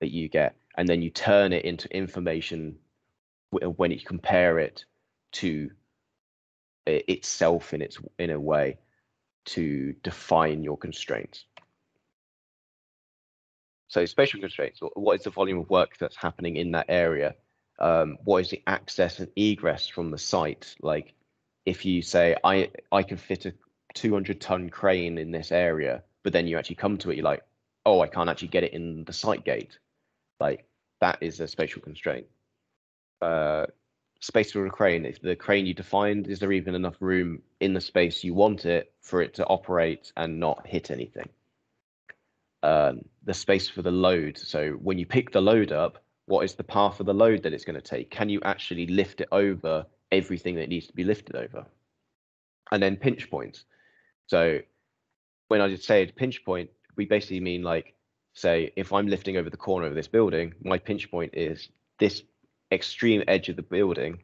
that you get and then you turn it into information when you compare it to itself in its in a way to define your constraints. So spatial constraints, what is the volume of work that's happening in that area? Um, what is the access and egress from the site? Like if you say, I, I can fit a 200 ton crane in this area, but then you actually come to it, you're like, oh, I can't actually get it in the site gate. Like that is a spatial constraint. Uh, space for a crane. If the crane you defined, is there even enough room in the space you want it for it to operate and not hit anything? Um, the space for the load. So when you pick the load up, what is the path of the load that it's going to take? Can you actually lift it over everything that needs to be lifted over? And then pinch points. So when I just say pinch point, we basically mean like, say, if I'm lifting over the corner of this building, my pinch point is this extreme edge of the building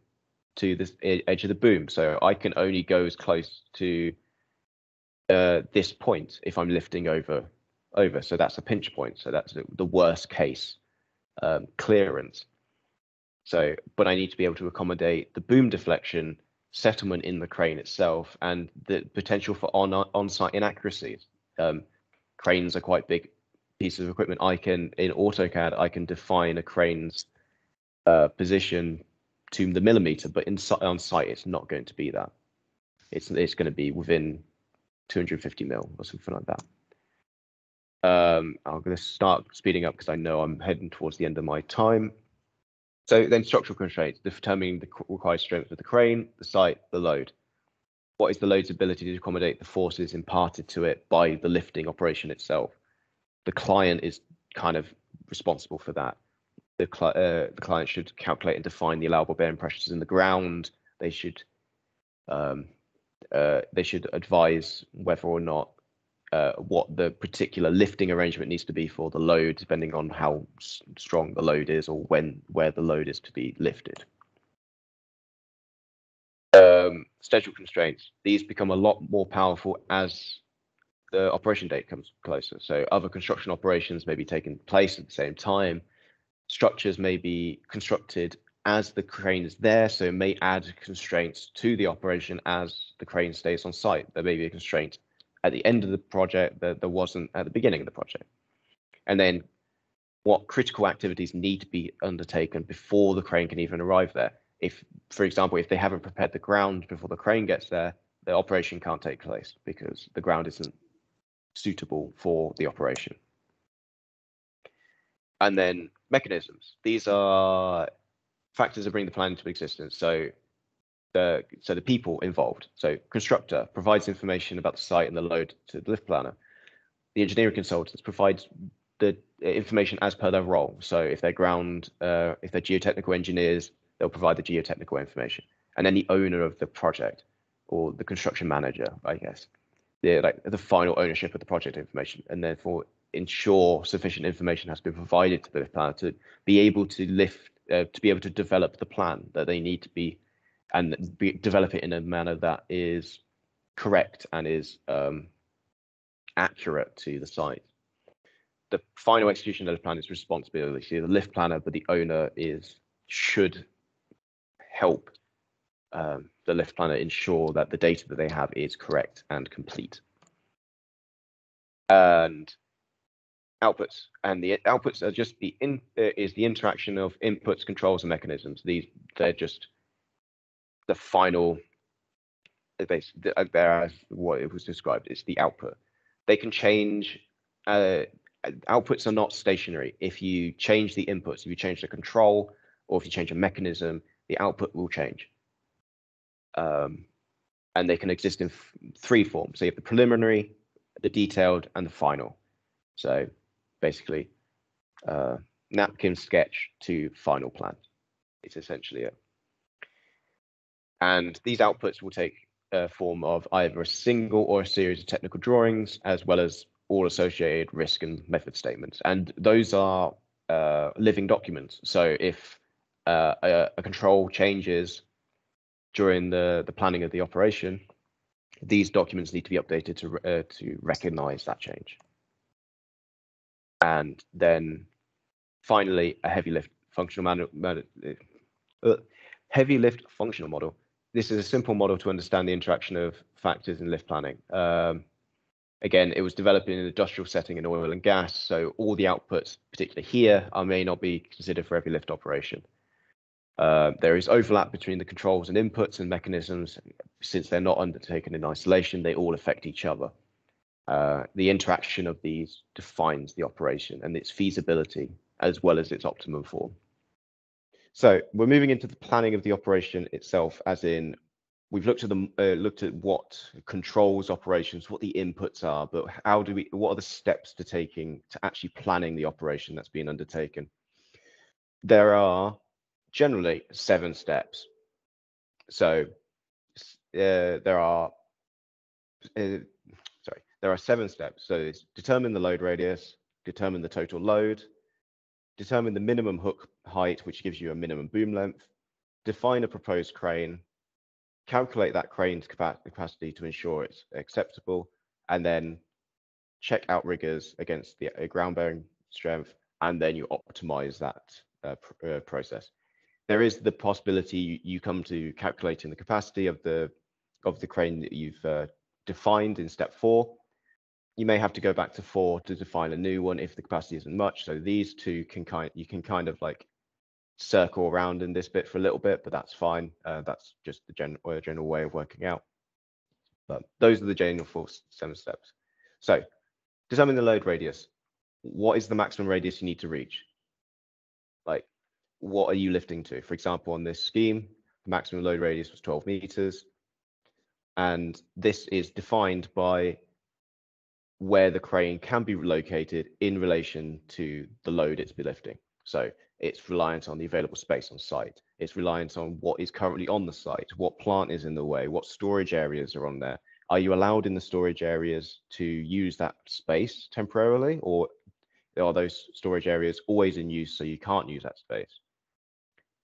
to this edge of the boom. So I can only go as close to uh, this point if I'm lifting over over. So that's a pinch point. So that's the, the worst case um, clearance. So, but I need to be able to accommodate the boom deflection, settlement in the crane itself, and the potential for on on-site inaccuracies. Um, cranes are quite big pieces of equipment. I can in AutoCAD I can define a crane's uh, position to the millimeter, but in on site it's not going to be that. It's it's going to be within 250 mil or something like that. Um, I'm going to start speeding up because I know I'm heading towards the end of my time. So then structural constraints, determining the required strength of the crane, the site, the load. What is the load's ability to accommodate the forces imparted to it by the lifting operation itself? The client is kind of responsible for that. The, uh, the client should calculate and define the allowable bearing pressures in the ground. They should um, uh, they should advise whether or not uh, what the particular lifting arrangement needs to be for the load, depending on how strong the load is or when where the load is to be lifted. Um, schedule constraints. These become a lot more powerful as the operation date comes closer. So other construction operations may be taking place at the same time. Structures may be constructed as the crane is there, so it may add constraints to the operation as the crane stays on site. There may be a constraint at the end of the project that there wasn't at the beginning of the project. And then what critical activities need to be undertaken before the crane can even arrive there. If, for example, if they haven't prepared the ground before the crane gets there, the operation can't take place because the ground isn't suitable for the operation. And then mechanisms. These are factors that bring the plan into existence. So the so the people involved. So constructor provides information about the site and the load to the lift planner. The engineering consultants provides the information as per their role. So if they're ground, uh, if they're geotechnical engineers, they'll provide the geotechnical information. And then the owner of the project or the construction manager, I guess, the like the final ownership of the project information, and therefore ensure sufficient information has been provided to the lift planner to be able to lift, uh, to be able to develop the plan that they need to be and be, develop it in a manner that is correct and is um, accurate to the site. The final execution of the plan is responsibility the lift planner, but the owner is should help um, the lift planner ensure that the data that they have is correct and complete. And outputs and the outputs are just the in uh, is the interaction of inputs, controls, and mechanisms. These they're just the final basically there what it was described it's the output. They can change uh, outputs are not stationary. If you change the inputs if you change the control or if you change a mechanism the output will change. Um, and they can exist in three forms. So you have the preliminary the detailed and the final. So basically uh, napkin sketch to final plan. It's essentially it and these outputs will take a form of either a single or a series of technical drawings, as well as all associated risk and method statements. And those are uh, living documents. So if uh, a, a, control changes during the, the planning of the operation, these documents need to be updated to, uh, to recognize that change. And then finally, a heavy lift functional model, uh, heavy lift functional model this is a simple model to understand the interaction of factors in lift planning. Um, again, it was developed in an industrial setting in oil and gas, so all the outputs, particularly here, are may not be considered for every lift operation. Uh, there is overlap between the controls and inputs and mechanisms. Since they're not undertaken in isolation, they all affect each other. Uh, the interaction of these defines the operation and its feasibility as well as its optimum form. So we're moving into the planning of the operation itself, as in we've looked at the uh, looked at what controls operations, what the inputs are, but how do we? What are the steps to taking to actually planning the operation that's being undertaken? There are generally seven steps. So uh, there are. Uh, sorry, there are seven steps. So it's determine the load radius, determine the total load, determine the minimum hook height, which gives you a minimum boom length, define a proposed crane, calculate that crane's capacity to ensure it's acceptable, and then check outriggers against the uh, ground bearing strength, and then you optimize that uh, pr uh, process. There is the possibility you come to calculating the capacity of the of the crane that you've uh, defined in step four. You may have to go back to four to define a new one if the capacity isn't much. So these two can kind you can kind of like circle around in this bit for a little bit, but that's fine. Uh, that's just the general uh, general way of working out. But those are the general four seven steps. So determine the load radius. What is the maximum radius you need to reach? Like, what are you lifting to? For example, on this scheme, the maximum load radius was 12 meters. And this is defined by where the crane can be located in relation to the load it's be lifting. So it's reliant on the available space on site. It's reliant on what is currently on the site, what plant is in the way, what storage areas are on there, are you allowed in the storage areas to use that space temporarily or are those storage areas always in use so you can't use that space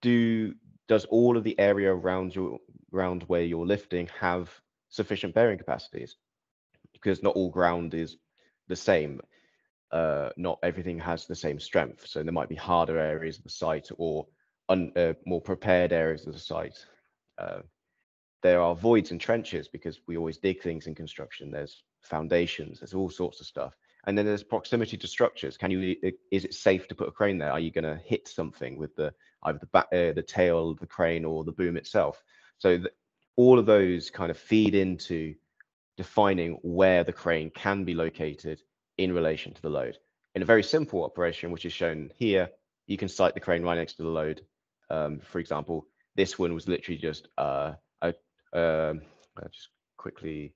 do does all of the area around your ground where you're lifting have sufficient bearing capacities because not all ground is the same uh, not everything has the same strength so there might be harder areas of the site or un, uh, more prepared areas of the site uh, there are voids and trenches because we always dig things in construction. There's foundations, there's all sorts of stuff. And then there's proximity to structures. Can you, is it safe to put a crane there? Are you going to hit something with the, either the back, uh, the tail of the crane or the boom itself? So all of those kind of feed into defining where the crane can be located in relation to the load. In a very simple operation, which is shown here, you can site the crane right next to the load. Um, for example, this one was literally just uh, um, I'll just quickly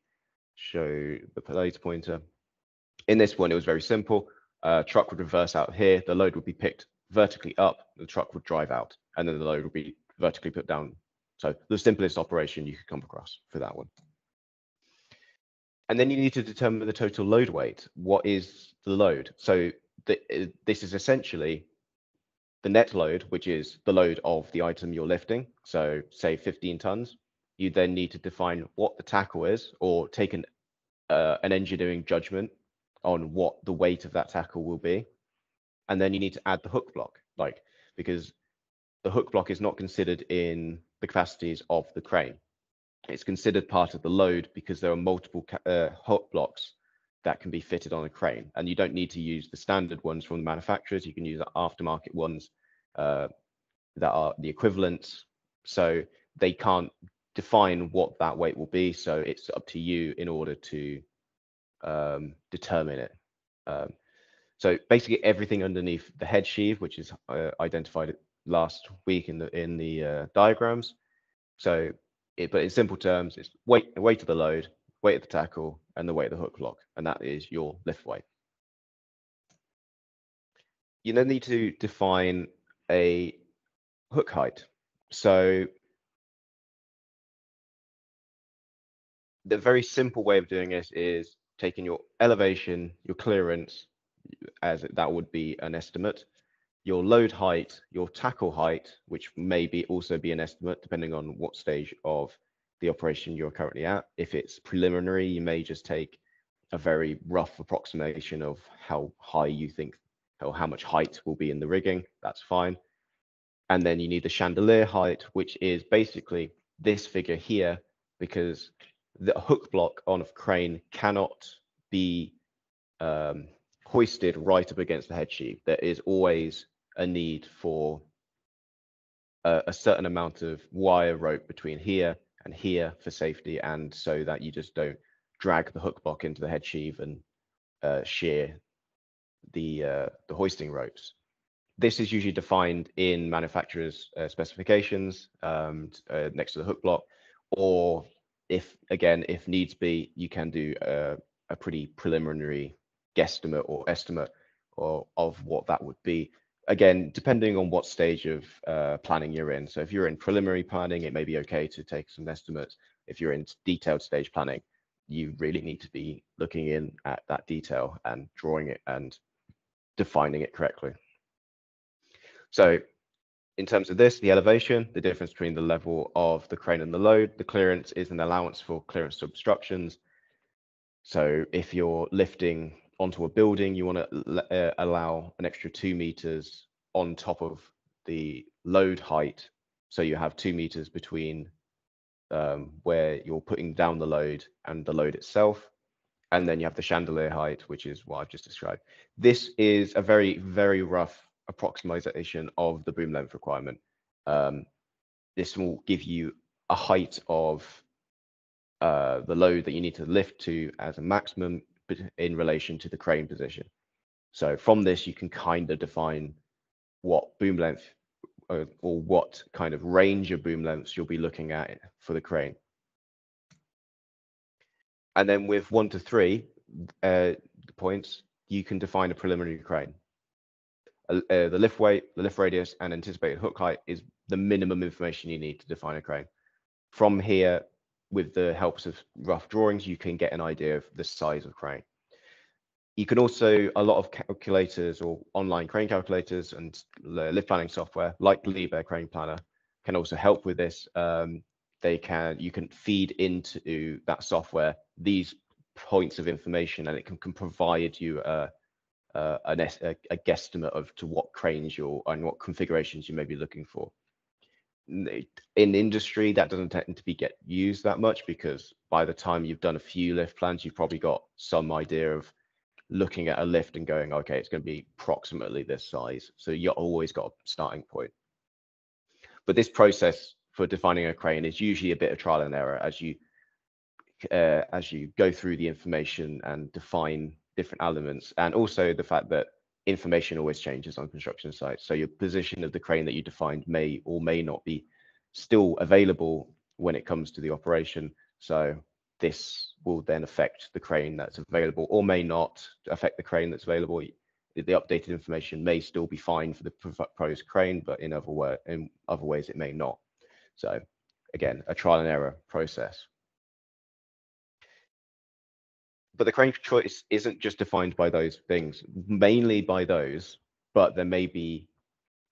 show the laser pointer. In this one, it was very simple. Uh, truck would reverse out here. The load would be picked vertically up. The truck would drive out, and then the load would be vertically put down. So the simplest operation you could come across for that one. And then you need to determine the total load weight. What is the load? So the, this is essentially the net load, which is the load of the item you're lifting. So say 15 tons you then need to define what the tackle is or take an, uh, an engineering judgment on what the weight of that tackle will be. And then you need to add the hook block, like because the hook block is not considered in the capacities of the crane. It's considered part of the load because there are multiple uh, hook blocks that can be fitted on a crane. And you don't need to use the standard ones from the manufacturers. You can use aftermarket ones uh, that are the equivalents. So they can't define what that weight will be. So it's up to you in order to um, determine it. Um, so basically everything underneath the head sheave, which is uh, identified last week in the in the uh, diagrams. So, it, but in simple terms, it's weight weight of the load, weight of the tackle, and the weight of the hook block, and that is your lift weight. You then need to define a hook height. So the very simple way of doing this is taking your elevation, your clearance, as that would be an estimate, your load height, your tackle height, which may be also be an estimate depending on what stage of the operation you're currently at. If it's preliminary, you may just take a very rough approximation of how high you think or how much height will be in the rigging. That's fine. And then you need the chandelier height, which is basically this figure here, because the hook block on a crane cannot be um, hoisted right up against the head sheave. There is always a need for a, a, certain amount of wire rope between here and here for safety, and so that you just don't drag the hook block into the head sheave and uh, shear the uh, the hoisting ropes. This is usually defined in manufacturer's uh, specifications um, uh, next to the hook block, or if again, if needs be, you can do a, a pretty preliminary guesstimate or estimate or of what that would be. Again, depending on what stage of uh, planning you're in. So if you're in preliminary planning, it may be okay to take some estimates. If you're in detailed stage planning, you really need to be looking in at that detail and drawing it and defining it correctly. So in terms of this, the elevation, the difference between the level of the crane and the load, the clearance is an allowance for clearance to obstructions. So if you're lifting onto a building, you want to uh, allow an extra two meters on top of the load height. So you have two meters between um, where you're putting down the load and the load itself. And then you have the chandelier height, which is what I've just described. This is a very, very rough approximation of the boom length requirement. Um, this will give you a height of uh, the load that you need to lift to as a maximum in relation to the crane position. So from this, you can kind of define what boom length or, uh, or what kind of range of boom lengths you'll be looking at for the crane. And then with one to three uh, points, you can define a preliminary crane. Uh, uh, the lift weight, the lift radius, and anticipated hook height is the minimum information you need to define a crane. From here, with the helps of rough drawings, you can get an idea of the size of crane. You can also, a lot of calculators or online crane calculators and lift planning software like Liebherr Crane Planner can also help with this. Um, they can, you can feed into that software these points of information and it can, can provide you a, a, a, a guesstimate of to what cranes you're and what configurations you may be looking for in industry that doesn't tend to be get used that much because by the time you've done a few lift plans you've probably got some idea of looking at a lift and going okay it's going to be approximately this size. So you always got a starting point. But this process for defining a crane is usually a bit of trial and error as you uh, as you go through the information and define different elements and also the fact that information always changes on construction sites. So your position of the crane that you defined may or may not be still available when it comes to the operation. So this will then affect the crane that's available or may not affect the crane that's available. The updated information may still be fine for the proposed crane, but in other, in other ways it may not. So again, a trial and error process but the crane choice isn't just defined by those things, mainly by those, but there may be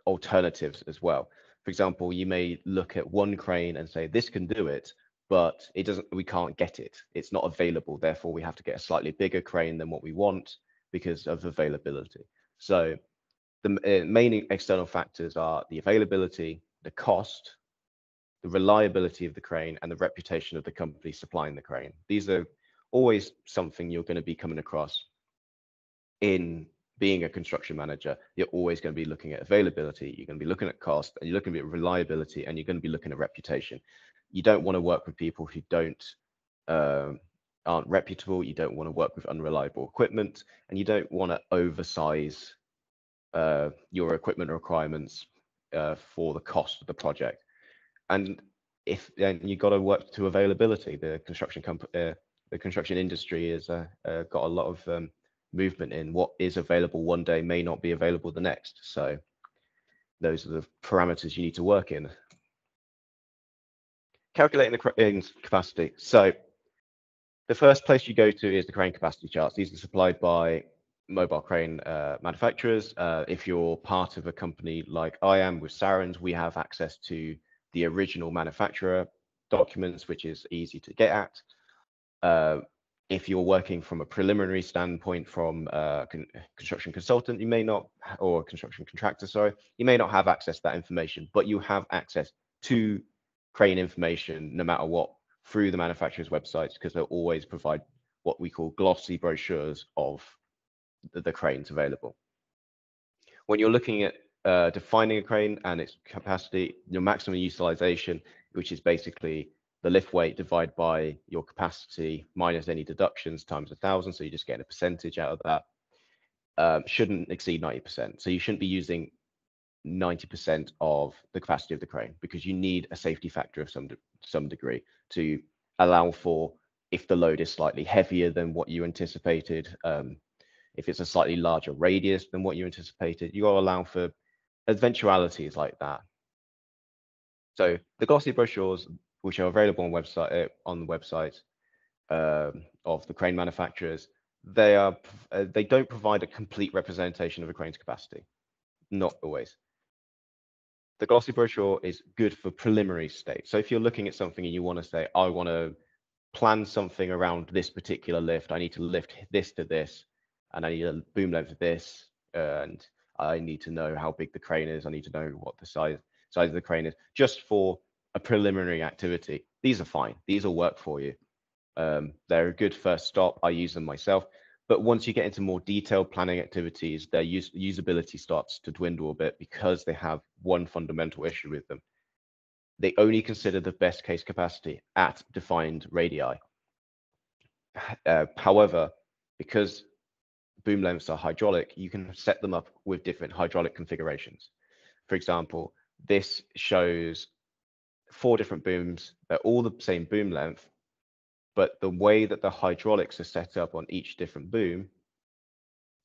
alternatives as well. For example, you may look at one crane and say, this can do it, but it doesn't, we can't get it. It's not available. Therefore, we have to get a slightly bigger crane than what we want because of availability. So the uh, main external factors are the availability, the cost, the reliability of the crane, and the reputation of the company supplying the crane. These are always something you're going to be coming across in being a construction manager. You're always going to be looking at availability, you're going to be looking at cost, and you're looking at reliability, and you're going to be looking at reputation. You don't want to work with people who don't um, aren't reputable. You don't want to work with unreliable equipment, and you don't want to oversize uh, your equipment requirements uh, for the cost of the project. And if then you've got to work to availability. The construction company, uh, the construction industry has uh, uh, got a lot of um, movement in what is available one day may not be available the next. So those are the parameters you need to work in. Calculating the crane capacity. So the first place you go to is the crane capacity charts. These are supplied by mobile crane uh, manufacturers. Uh, if you're part of a company like I am with Sarens, we have access to the original manufacturer documents, which is easy to get at. Uh, if you're working from a preliminary standpoint from a con construction consultant, you may not, or construction contractor, sorry, you may not have access to that information, but you have access to crane information no matter what through the manufacturer's websites because they'll always provide what we call glossy brochures of the, the cranes available. When you're looking at uh, defining a crane and its capacity, your maximum utilization, which is basically the lift weight divided by your capacity minus any deductions times a thousand. So you're just getting a percentage out of that. Um, shouldn't exceed 90%. So you shouldn't be using 90% of the capacity of the crane because you need a safety factor of some de some degree to allow for if the load is slightly heavier than what you anticipated, um, if it's a slightly larger radius than what you anticipated, you got to allow for eventualities like that. So the glossy brochures which are available on website uh, on the website. Um, of the crane manufacturers, they are uh, they don't provide a complete representation of a crane's capacity. Not always. The glossy brochure is good for preliminary state. So if you're looking at something and you want to say, I want to plan something around this particular lift, I need to lift this to this, and I need a boom length of this, and I need to know how big the crane is. I need to know what the size size of the crane is, just for a preliminary activity. These are fine. These will work for you. Um, they're a good first stop. I use them myself. But once you get into more detailed planning activities, their use, usability starts to dwindle a bit because they have one fundamental issue with them. They only consider the best case capacity at defined radii. Uh, however, because boom lengths are hydraulic, you can set them up with different hydraulic configurations. For example, this shows four different booms. They're all the same boom length, but the way that the hydraulics are set up on each different boom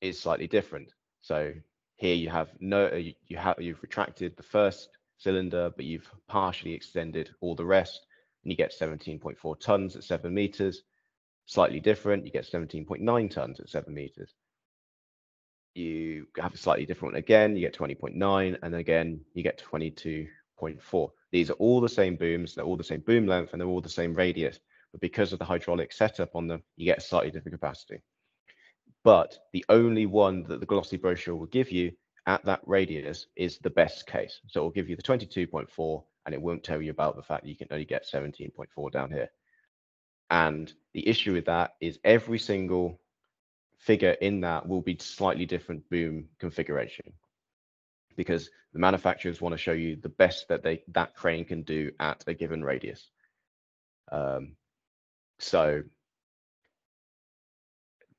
is slightly different. So here you have no, uh, you have you've retracted the first cylinder, but you've partially extended all the rest, and you get 17.4 tons at seven meters. Slightly different, you get 17.9 tons at seven meters. You have a slightly different one again, you get 20.9, and again you get 22.4. These are all the same booms, they're all the same boom length, and they're all the same radius but because of the hydraulic setup on them, you get a slightly different capacity. But the only one that the glossy brochure will give you at that radius is the best case. So it will give you the 22.4 and it won't tell you about the fact that you can only get 17.4 down here. And the issue with that is every single figure in that will be slightly different boom configuration because the manufacturers want to show you the best that they that crane can do at a given radius. Um, so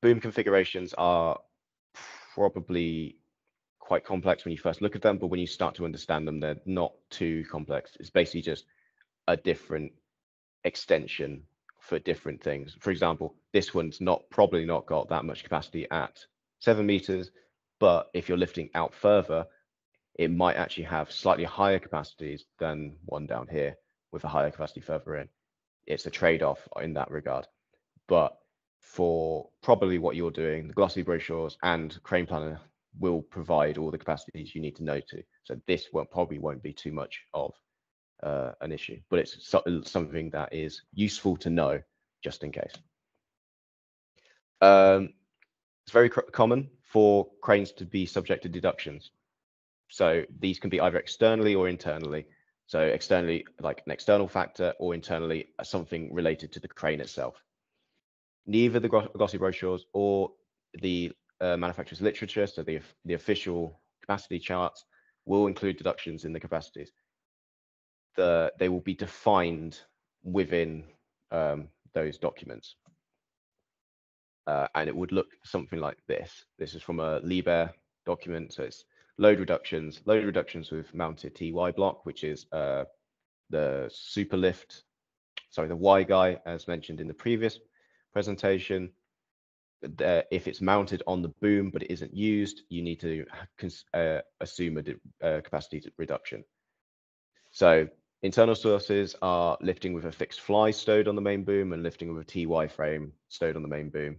boom configurations are probably quite complex when you first look at them, but when you start to understand them, they're not too complex. It's basically just a different extension for different things. For example, this one's not probably not got that much capacity at seven meters, but if you're lifting out further, it might actually have slightly higher capacities than one down here with a higher capacity further in it's a trade-off in that regard. But for probably what you're doing, the glossy brochures and Crane Planner will provide all the capacities you need to know to. So this won't probably won't be too much of uh, an issue, but it's so, something that is useful to know just in case. Um, it's very common for cranes to be subject to deductions. So these can be either externally or internally. So externally, like an external factor, or internally, uh, something related to the crane itself. Neither the glossy brochures or the uh, manufacturer's literature, so the, the official capacity charts, will include deductions in the capacities. The, they will be defined within um, those documents. Uh, and it would look something like this. This is from a Liebherr document, so it's load reductions, load reductions with mounted TY block, which is uh, the super lift, sorry, the Y guy, as mentioned in the previous presentation. Uh, if it's mounted on the boom but it isn't used, you need to uh, assume a uh, capacity reduction. So internal sources are lifting with a fixed fly stowed on the main boom and lifting with a TY frame stowed on the main boom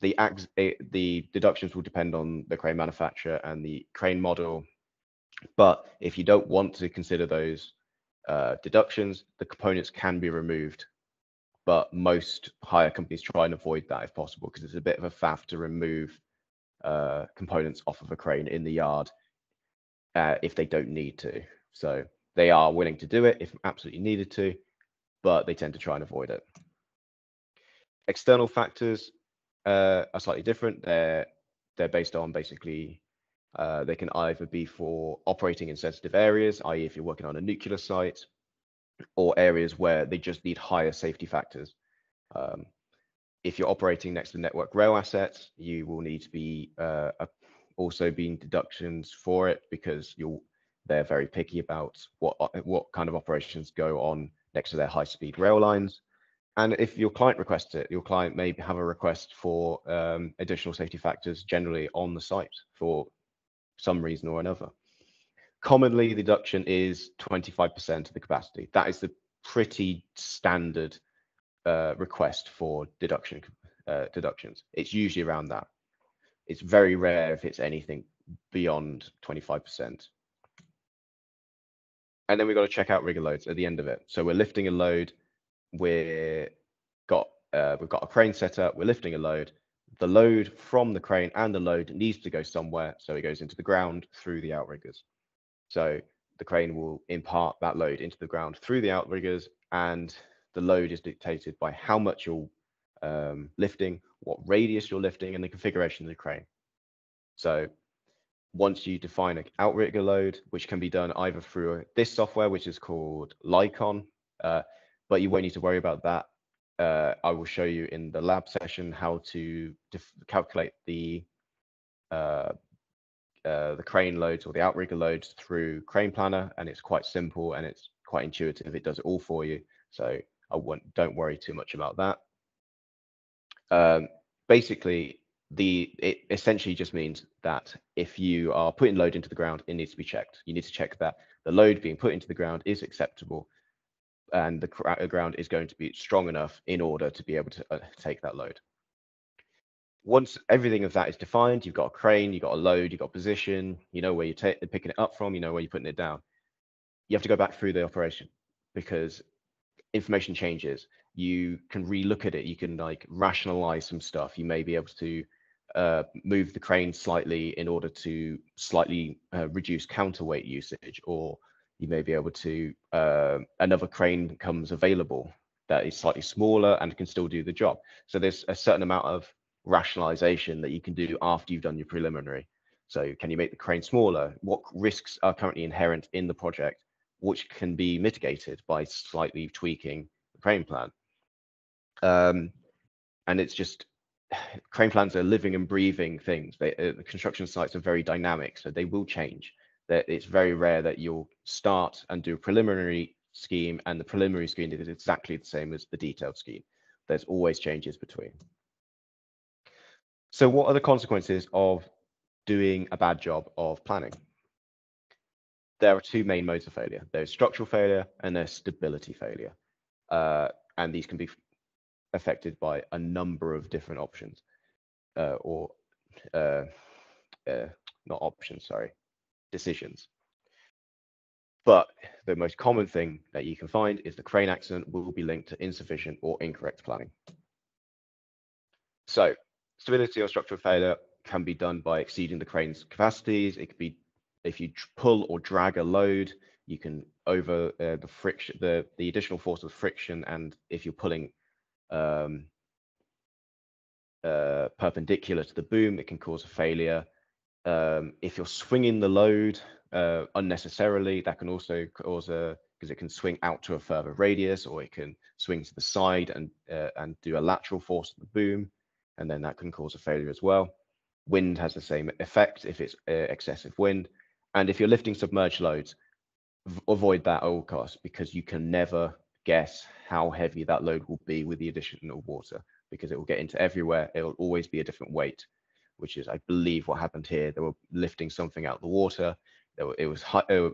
the eh, the deductions will depend on the crane manufacturer and the crane model. But if you don't want to consider those uh, deductions, the components can be removed. But most hire companies try and avoid that if possible because it's a bit of a faff to remove uh, components off of a crane in the yard uh, if they don't need to. So they are willing to do it if absolutely needed to, but they tend to try and avoid it. External factors uh, are slightly different. They're they're based on basically uh, they can either be for operating in sensitive areas, i.e., if you're working on a nuclear site, or areas where they just need higher safety factors. Um, if you're operating next to network rail assets, you will need to be uh, also being deductions for it because you'll they're very picky about what what kind of operations go on next to their high speed rail lines. And if your client requests it, your client may have a request for um, additional safety factors generally on the site for some reason or another. Commonly, the deduction is 25% of the capacity. That is the pretty standard uh, request for deduction uh, deductions. It's usually around that. It's very rare if it's anything beyond 25%. And then we've got to check out rigger loads at the end of it. So we're lifting a load, we're got uh, we've got a crane set up, we're lifting a load. The load from the crane and the load needs to go somewhere, so it goes into the ground through the outriggers. So the crane will impart that load into the ground through the outriggers, and the load is dictated by how much you're um, lifting, what radius you're lifting, and the configuration of the crane. So once you define an outrigger load, which can be done either through this software, which is called LICCON, uh, but you won't need to worry about that. Uh, I will show you in the lab session how to calculate the uh, uh, the crane loads or the outrigger loads through Crane Planner, and it's quite simple and it's quite intuitive. It does it all for you, so I won't don't worry too much about that. Um, basically, the it essentially just means that if you are putting load into the ground, it needs to be checked. You need to check that the load being put into the ground is acceptable and the ground is going to be strong enough in order to be able to uh, take that load. Once everything of that is defined, you've got a crane, you've got a load, you've got position, you know where you're picking it up from, you know where you're putting it down. You have to go back through the operation because information changes. You can relook at it. You can like rationalize some stuff. You may be able to uh, move the crane slightly in order to slightly uh, reduce counterweight usage, or you may be able to uh, another crane comes available that is slightly smaller and can still do the job. So there's a certain amount of rationalization that you can do after you've done your preliminary. So can you make the crane smaller? What risks are currently inherent in the project, which can be mitigated by slightly tweaking the crane plan? Um, and it's just crane plans are living and breathing things. They, uh, the construction sites are very dynamic, so they will change. That it's very rare that you'll start and do a preliminary scheme, and the preliminary scheme is exactly the same as the detailed scheme. There's always changes between. So, what are the consequences of doing a bad job of planning? There are two main modes of failure. There's structural failure and there's stability failure. Uh, and these can be affected by a number of different options uh, or uh, uh, not options, sorry, decisions. But the most common thing that you can find is the crane accident will be linked to insufficient or incorrect planning. So stability or structural failure can be done by exceeding the crane's capacities. It could be if you pull or drag a load, you can over uh, the friction, the, the additional force of friction, and if you're pulling um, uh, perpendicular to the boom, it can cause a failure. Um, if you're swinging the load uh, unnecessarily, that can also cause a because it can swing out to a further radius, or it can swing to the side and uh, and do a lateral force to the boom, and then that can cause a failure as well. Wind has the same effect if it's uh, excessive wind, and if you're lifting submerged loads, avoid that at all costs because you can never guess how heavy that load will be with the addition of water because it will get into everywhere. It will always be a different weight, which is, I believe, what happened here. They were lifting something out of the water. It was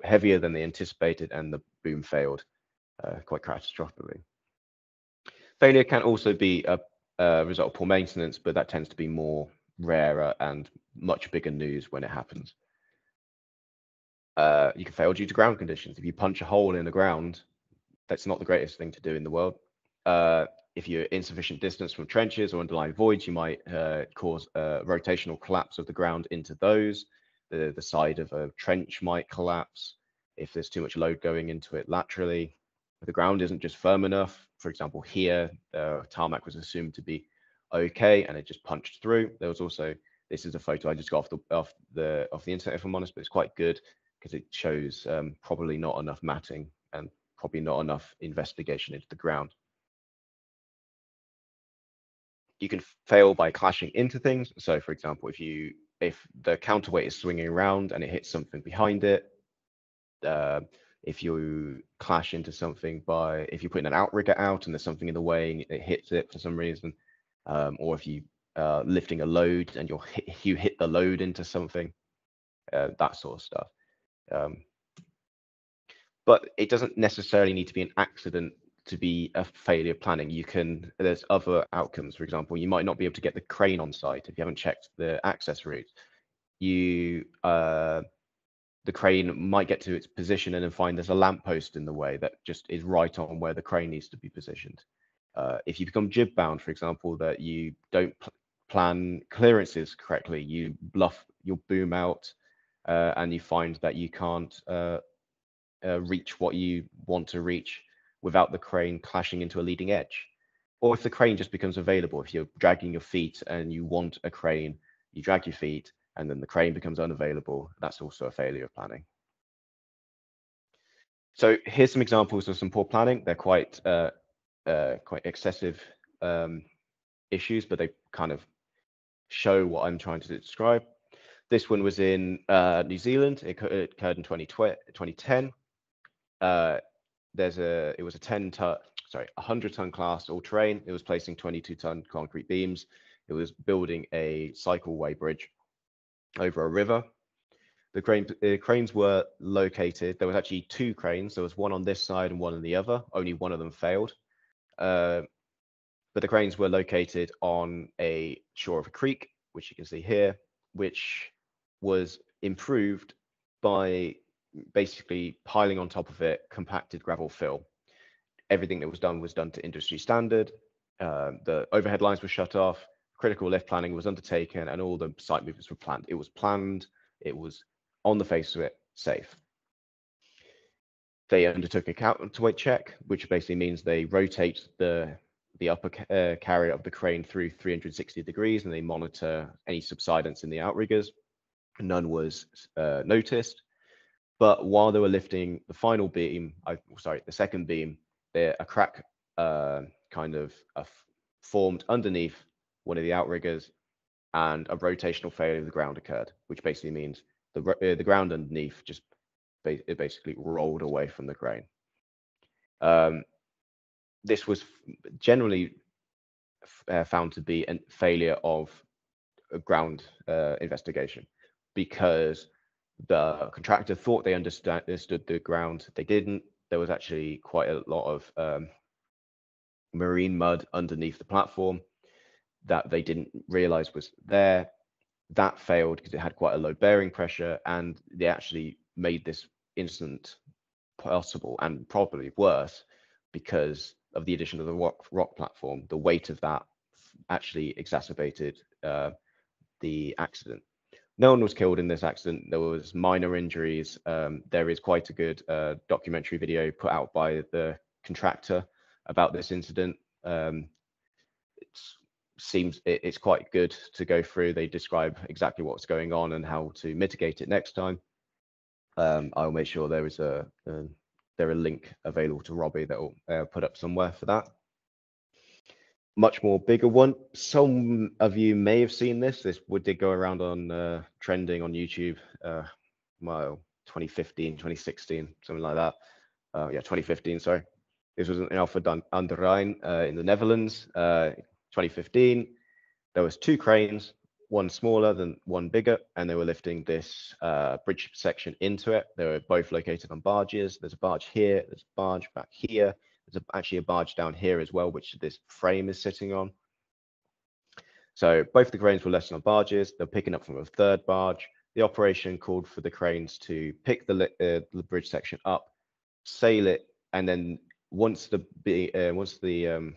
heavier than they anticipated, and the boom failed uh, quite catastrophically. Failure can also be a, a result of poor maintenance, but that tends to be more rarer and much bigger news when it happens. Uh, you can fail due to ground conditions. If you punch a hole in the ground that's not the greatest thing to do in the world. Uh, if you're insufficient distance from trenches or underlying voids, you might uh, cause a rotational collapse of the ground into those. The, the side of a trench might collapse if there's too much load going into it laterally. The ground isn't just firm enough, for example, here, the tarmac was assumed to be okay and it just punched through. There was also, this is a photo I just got off the off the off the internet if I'm honest, but it's quite good because it shows um, probably not enough matting and probably not enough investigation into the ground. You can fail by clashing into things. So for example, if you if the counterweight is swinging around and it hits something behind it, uh, if you clash into something by if you're putting an outrigger out and there's something in the way and it hits it for some reason, um, or if you uh, lifting a load and you hit, you hit the load into something, uh, that sort of stuff. Um, but it doesn't necessarily need to be an accident to be a failure planning. You can there's other outcomes. For example, you might not be able to get the crane on site if you haven't checked the access route. You uh, the crane might get to its position and then find there's a lamppost in the way that just is right on where the crane needs to be positioned. Uh, if you become jib bound, for example, that you don't pl- plan clearances correctly, you luff your boom out, uh, and you find that you can't uh, uh, reach what you want to reach without the crane clashing into a leading edge. Or if the crane just becomes available, if you're dragging your feet and you want a crane, you drag your feet, and then the crane becomes unavailable, that's also a failure of planning. So here's some examples of some poor planning. They're quite uh, uh, quite excessive um, issues, but they kind of show what I'm trying to describe. This one was in uh, New Zealand. It, it occurred in 2010. Uh, there's a it was a 10 ton sorry 100 ton class all terrain. It was placing 22 ton concrete beams. It was building a cycleway bridge over a river. The crane, uh, cranes were located. There was actually two cranes. There was one on this side and one on the other. Only one of them failed. Uh, but the cranes were located on a shore of a creek, which you can see here, which was improved by basically piling on top of it compacted gravel fill. Everything that was done was done to industry standard. Uh, the overhead lines were shut off critical lift planning was undertaken and all the site movements were planned. It was planned, it was on the face of it safe. They undertook a counterweight check, which basically means they rotate the the upper uh, carrier of the crane through 360 degrees and they monitor any subsidence in the outriggers. None was uh, noticed. But while they were lifting the final beam, I, sorry, the second beam, there a crack uh, kind of uh, formed underneath one of the outriggers, and a rotational failure of the ground occurred, which basically means the uh, the ground underneath just it basically rolled away from the crane. Um, this was generally uh, found to be a failure of a ground uh, investigation because the contractor thought they understood the ground. They didn't. There was actually quite a lot of um, marine mud underneath the platform that they didn't realize was there. That failed because it had quite a low bearing pressure, and they actually made this incident possible and probably worse because of the addition of the rock, rock platform. The weight of that actually exacerbated uh, the accident. No one was killed in this accident. There was minor injuries. Um, there is quite a good uh, documentary video put out by the contractor about this incident. Um, it's seems it, it's quite good to go through. They describe exactly what's going on and how to mitigate it next time. Um, I'll make sure there is a, a there a link available to Robbie that will uh, put up somewhere for that. Much more bigger one. Some of you may have seen this. This did go around on uh, trending on YouTube. Uh, well, 2015, 2016, something like that. Uh, yeah, 2015. Sorry. This was in Alphen aan den Rijn uh, in the Netherlands. Uh, 2015, there was two cranes, one smaller than one bigger, and they were lifting this uh, bridge section into it. They were both located on barges. There's a barge here, there's a barge back here. There's a, actually a barge down here as well, which this frame is sitting on. So both the cranes were lifting on barges. They're picking up from a third barge. The operation called for the cranes to pick the, uh, the bridge section up, sail it, and then once the uh, once the um,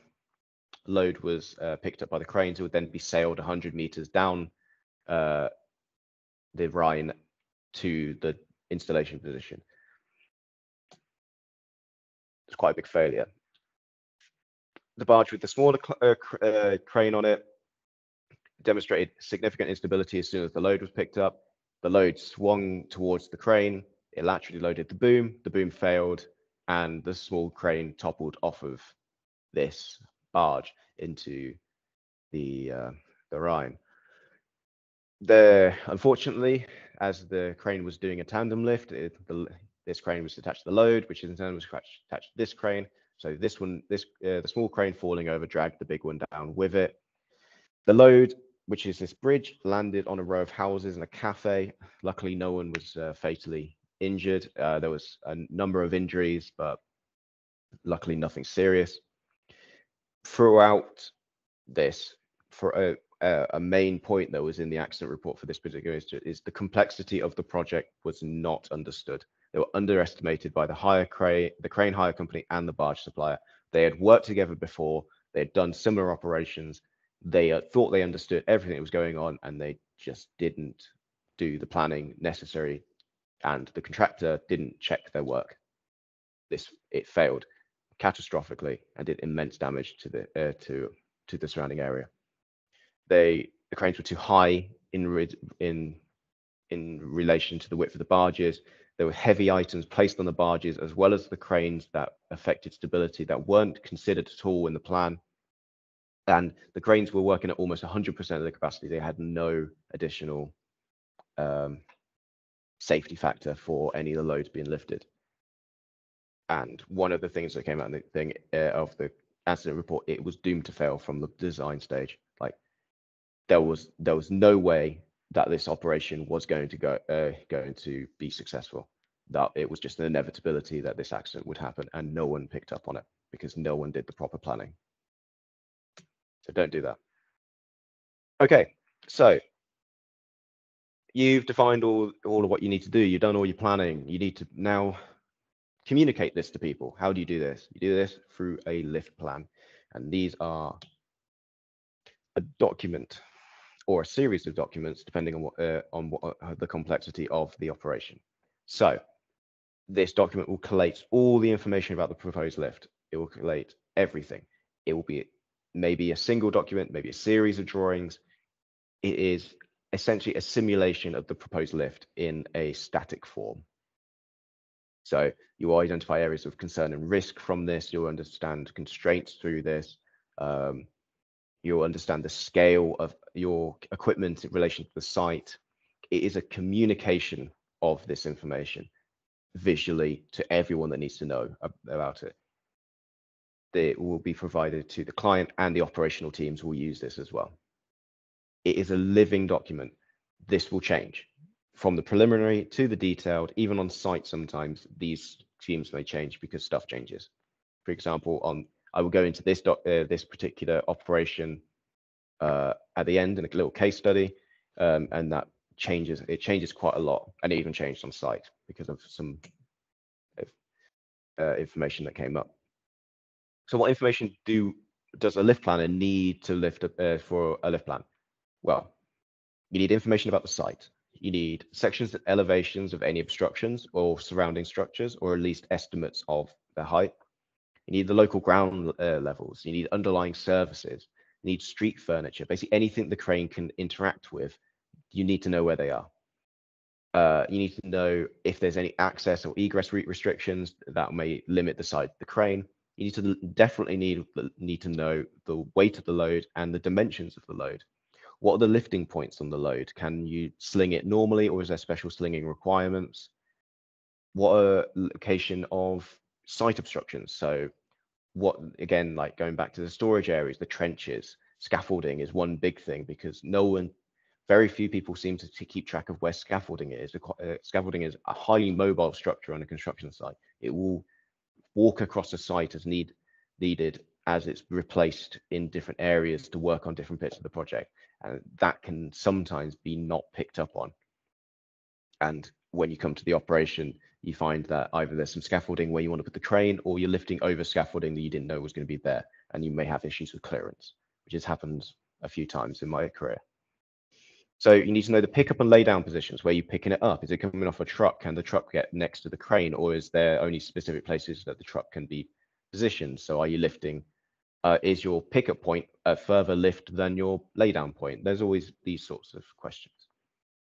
load was uh, picked up by the cranes, it would then be sailed 100 meters down uh, the Rhine to the installation position. Quite a big failure. The barge with the smaller uh, uh, crane on it demonstrated significant instability as soon as the load was picked up. The load swung towards the crane. It laterally loaded the boom. The boom failed, and the small crane toppled off of this barge into the uh, the Rhine. There, unfortunately, as the crane was doing a tandem lift, it, the, this crane was attached to the load, which in turn was attached to this crane. So this one, this uh, the small crane falling over dragged the big one down with it. The load, which is this bridge, landed on a row of houses and a cafe. Luckily, no one was uh, fatally injured. Uh, there was a number of injuries, but Luckily, nothing serious. Throughout this, for a, a, a main point that was in the accident report for this particular is, is the complexity of the project was not understood. They were underestimated by the hire crane, the crane hire company, and the barge supplier. They had worked together before. They had done similar operations. They uh, thought they understood everything that was going on, and they just didn't do the planning necessary. And the contractor didn't check their work. This it failed catastrophically and did immense damage to the uh, to to the surrounding area. They the cranes were too high in in in relation to the width of the barges. There were heavy items placed on the barges as well as the cranes that affected stability that weren't considered at all in the plan. And the cranes were working at almost 100% of the capacity. They had no additional um, safety factor for any of the loads being lifted. And one of the things that came out in the thing uh, of the accident report, it was doomed to fail from the design stage. Like there was there was no way that this operation was going to go uh, going to be successful. That it was just an inevitability that this accident would happen, and no one picked up on it because no one did the proper planning. So don't do that. Okay, so you've defined all all of what you need to do. You've done all your planning. You need to now communicate this to people. How do you do this? You do this through a lift plan. And these are a document or a series of documents, depending on what, uh, on what, uh, the complexity of the operation. So this document will collate all the information about the proposed lift. It will collate everything. It will be maybe a single document, maybe a series of drawings. It is essentially a simulation of the proposed lift in a static form. So you identify areas of concern and risk from this. You'll understand constraints through this. Um, you'll understand the scale of your equipment in relation to the site. It is a communication of this information visually to everyone that needs to know about it. It will be provided to the client and the operational teams will use this as well. It is a living document. This will change from the preliminary to the detailed, even on site sometimes these teams may change because stuff changes. For example, on I will go into this doc, uh, this particular operation uh, at the end in a little case study, um, and that changes. It changes quite a lot, and it even changed on site because of some uh, information that came up. So, what information do does a lift planner need to lift uh, for a lift plan? Well, you need information about the site you need sections and elevations of any obstructions or surrounding structures, or at least estimates of their height. You need the local ground uh, levels. You need underlying services. You need street furniture. Basically, anything the crane can interact with, you need to know where they are. Uh, you need to know if there's any access or egress route restrictions that may limit the size of the crane. You need to definitely need need to know the weight of the load and the dimensions of the load. What are the lifting points on the load? Can you sling it normally or is there special slinging requirements? What are location of site obstructions? So what, again, like going back to the storage areas, the trenches, scaffolding is one big thing because no one, very few people seem to, to keep track of where scaffolding is. Uh, scaffolding is a highly mobile structure on a construction site. It will walk across the site as need, needed as it's replaced in different areas to work on different bits of the project and that can sometimes be not picked up on. And when you come to the operation, you find that either there's some scaffolding where you want to put the crane, or you're lifting over scaffolding that you didn't know was going to be there, and you may have issues with clearance, which has happened a few times in my career. So you need to know the pickup and lay down positions. Where you're picking it up? Is it coming off a truck? Can the truck get next to the crane, or is there only specific places that the truck can be positioned? So are you lifting uh, is your pickup point a further lift than your laydown point? There's always these sorts of questions.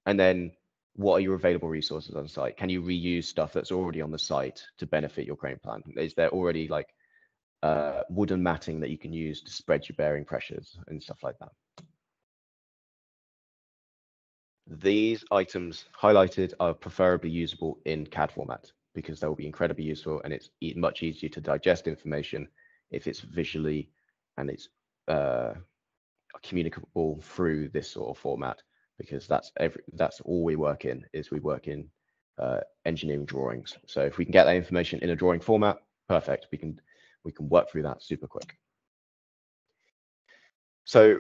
And then what are your available resources on site? Can you reuse stuff that's already on the site to benefit your crane plan? Is there already like uh, wooden matting that you can use to spread your bearing pressures and stuff like that? These items highlighted are preferably usable in CAD format because they will be incredibly useful and it's much easier to digest information if it's visually and it's uh, communicable through this sort of format because that's every that's all we work in is we work in uh, engineering drawings. So if we can get that information in a drawing format, perfect. We can we can work through that super quick. So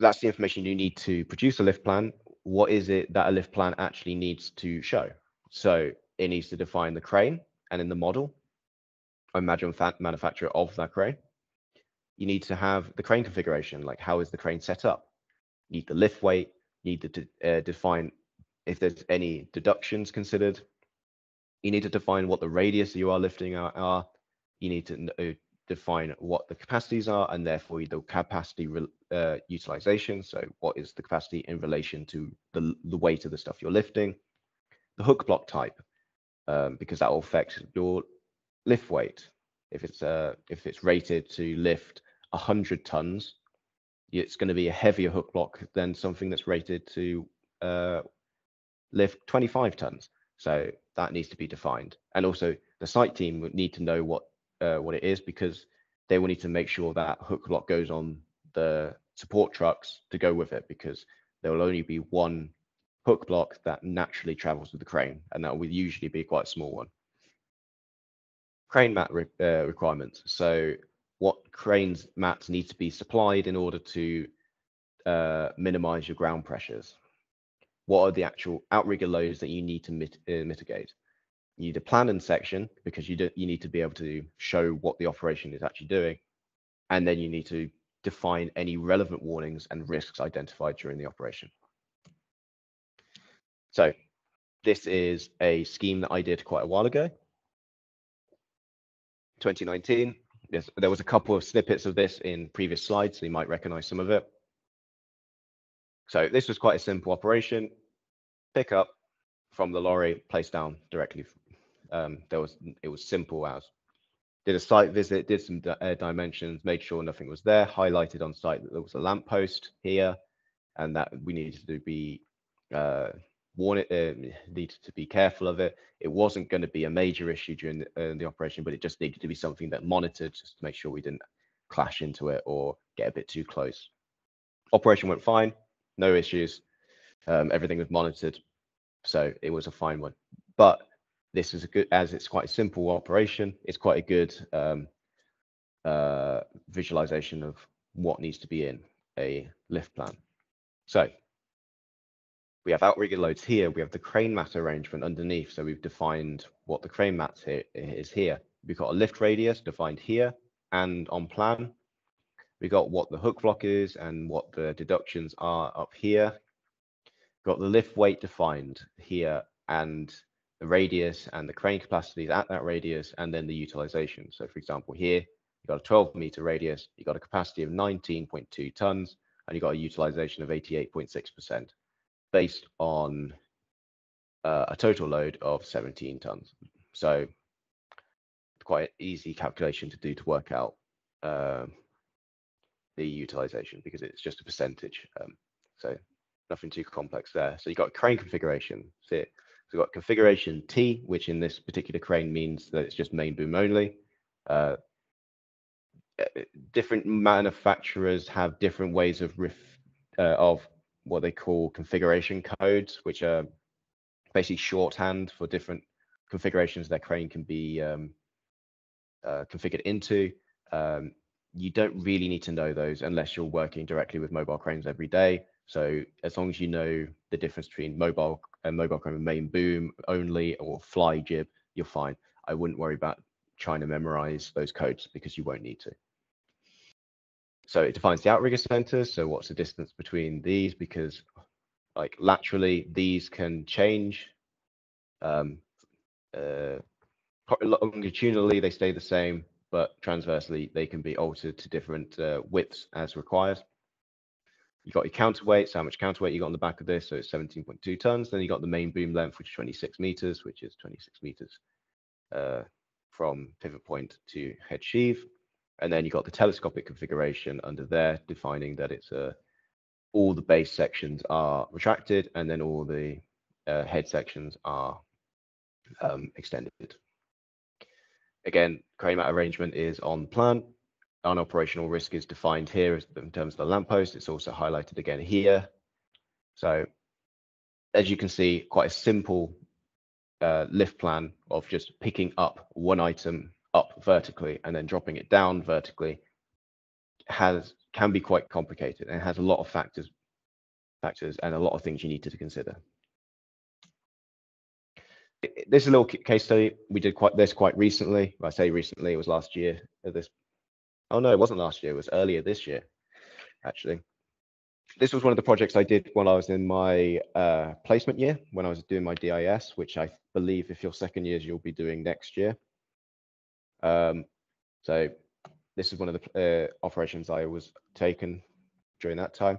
that's the information you need to produce a lift plan. What is it that a lift plan actually needs to show? So it needs to define the crane and in the model, imagine manufacturer of that crane. You need to have the crane configuration, like how is the crane set up? You need the lift weight, need to uh, define if there's any deductions considered. You need to define what the radius you are lifting are. are. You need to uh, define what the capacities are and therefore the capacity uh, utilization. So what is the capacity in relation to the, the weight of the stuff you're lifting? The hook block type, um, because that will affect your lift weight. If it's uh, if it's rated to lift 100 tons, it's going to be a heavier hook block than something that's rated to uh, lift 25 tons. So that needs to be defined. And also the site team would need to know what uh, what it is because they will need to make sure that hook block goes on the support trucks to go with it because there will only be one hook block that naturally travels with the crane and that will usually be quite a small one. Crane mat re uh, requirements. So what cranes mats need to be supplied in order to uh, minimize your ground pressures. What are the actual outrigger loads that you need to mit uh, mitigate? You need a plan and section because you, do, you need to be able to show what the operation is actually doing. And then you need to define any relevant warnings and risks identified during the operation. So this is a scheme that I did quite a while ago. 2019, yes, there was a couple of snippets of this in previous slides, so you might recognize some of it. So this was quite a simple operation. Pick up from the lorry, place down directly um, there was it was simple as did a site visit, did some uh, dimensions, made sure nothing was there, highlighted on site that there was a lamppost here, and that we needed to be uh, warn it, uh, needed to be careful of it. It wasn't going to be a major issue during the, uh, the, operation, but it just needed to be something that monitored just to make sure we didn't clash into it or get a bit too close. Operation went fine, no issues. Um, everything was monitored, so it was a fine one. But this is a good, as it's quite a simple operation, it's quite a good um, uh, visualization of what needs to be in a lift plan. So we have outrigger loads here. We have the crane mat arrangement underneath. So we've defined what the crane mat here is here. We've got a lift radius defined here and on plan. We've got what the hook block is and what the deductions are up here. Got the lift weight defined here and the radius and the crane capacities at that radius, and then the utilization. So for example, here, you've got a 12 meter radius, you've got a capacity of 19.2 tons, and you've got a utilization of 88.6% based on uh, a total load of 17 tons. So quite an easy calculation to do to work out uh, the utilization because it's just a percentage. Um, so nothing too complex there. So you've got crane configuration. So so we've got configuration T, which in this particular crane means that it's just main boom only. Uh, uh different manufacturers have different ways of uh, of what they call configuration codes, which are basically shorthand for different configurations that crane can be um, uh, configured into. Um, you don't really need to know those unless you're working directly with mobile cranes every day. So as long as you know the difference between mobile and mobile crane main boom only or fly jib, you're fine. I wouldn't worry about trying to memorize those codes because you won't need to. So it defines the outrigger centers. So what's the distance between these? Because like laterally, these can change. Um, uh, longitudinally, they stay the same, but transversely, they can be altered to different uh, widths as required. You got your counterweight, so how much counterweight you got on the back of this, so it's 17.2 tons. Then you got the main boom length, which is 26 meters, which is 26 meters uh, from pivot point to head sheave. And then you've got the telescopic configuration under there, defining that it's a uh, all the base sections are retracted, and then all the uh, head sections are um, extended. Again, crane arrangement is on plan non-operational risk is defined here in terms of the lamppost. It's also highlighted again here. So as you can see, quite a simple uh, lift plan of just picking up one item up vertically and then dropping it down vertically has can be quite complicated and has a lot of factors factors and a lot of things you need to consider. This is a little case study. We did quite this quite recently. I say recently, it was last year. This, oh no, it wasn't last year. It was earlier this year, actually. This was one of the projects I did when I was in my uh, placement year, when I was doing my DIS, which I believe if you're second years, you'll be doing next year. Um, so this is one of the uh, operations I was taken during that time.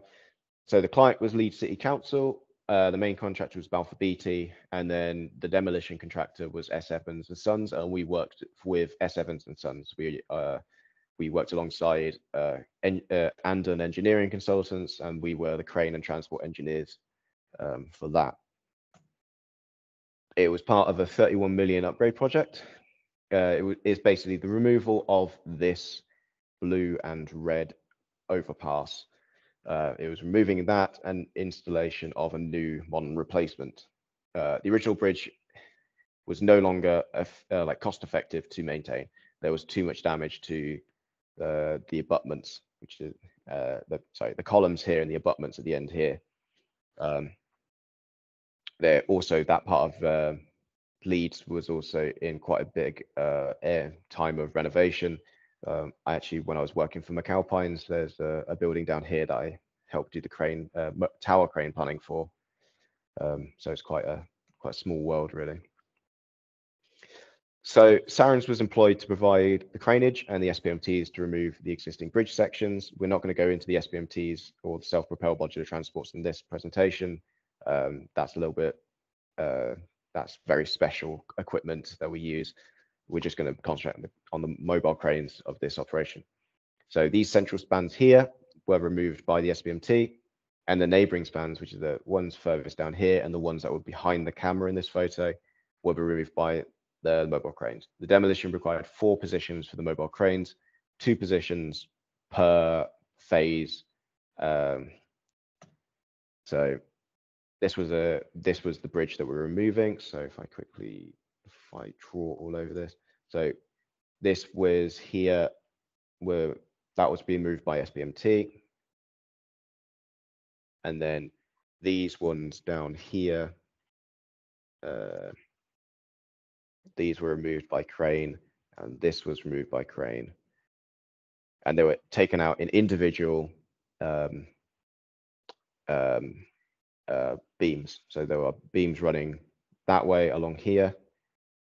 So the client was Leeds City Council. Uh, the main contractor was Balfour Beatty, and then the demolition contractor was S Evans and Sons, and we worked with S Evans and Sons. We uh, we worked alongside uh, en uh, Andon engineering consultants, and we were the crane and transport engineers um, for that. It was part of a 31 million upgrade project. Uh, it is basically the removal of this blue and red overpass uh, it was removing that and installation of a new modern replacement. Uh, the original bridge was no longer uh, like cost effective to maintain. There was too much damage to uh, the abutments, which is uh, the sorry the columns here and the abutments at the end here. Um, there also that part of Leeds was also in quite a big air time of renovation. Um, I actually, when I was working for McAlpines, there's a, a, building down here that I helped do the crane uh, tower crane planning for. Um, so it's quite a quite a small world, really. So Sarens was employed to provide the craneage and the SPMTs to remove the existing bridge sections. We're not going to go into the SPMTs or the self-propelled modular transports in this presentation. Um, that's a little bit, uh, that's very special equipment that we use we're just going to concentrate on the, on the mobile cranes of this operation. So these central spans here were removed by the SPMT and the neighboring spans, which are the ones furthest down here and the ones that were behind the camera in this photo, were removed by the mobile cranes. The demolition required four positions for the mobile cranes, two positions per phase. Um, so this was a this was the bridge that we're removing. So if I quickly if I draw all over this. So this was here where that was being moved by SPMT, And then these ones down here, uh, these were removed by crane and this was removed by crane. And they were taken out in individual um, um, uh, beams. So there are beams running that way along here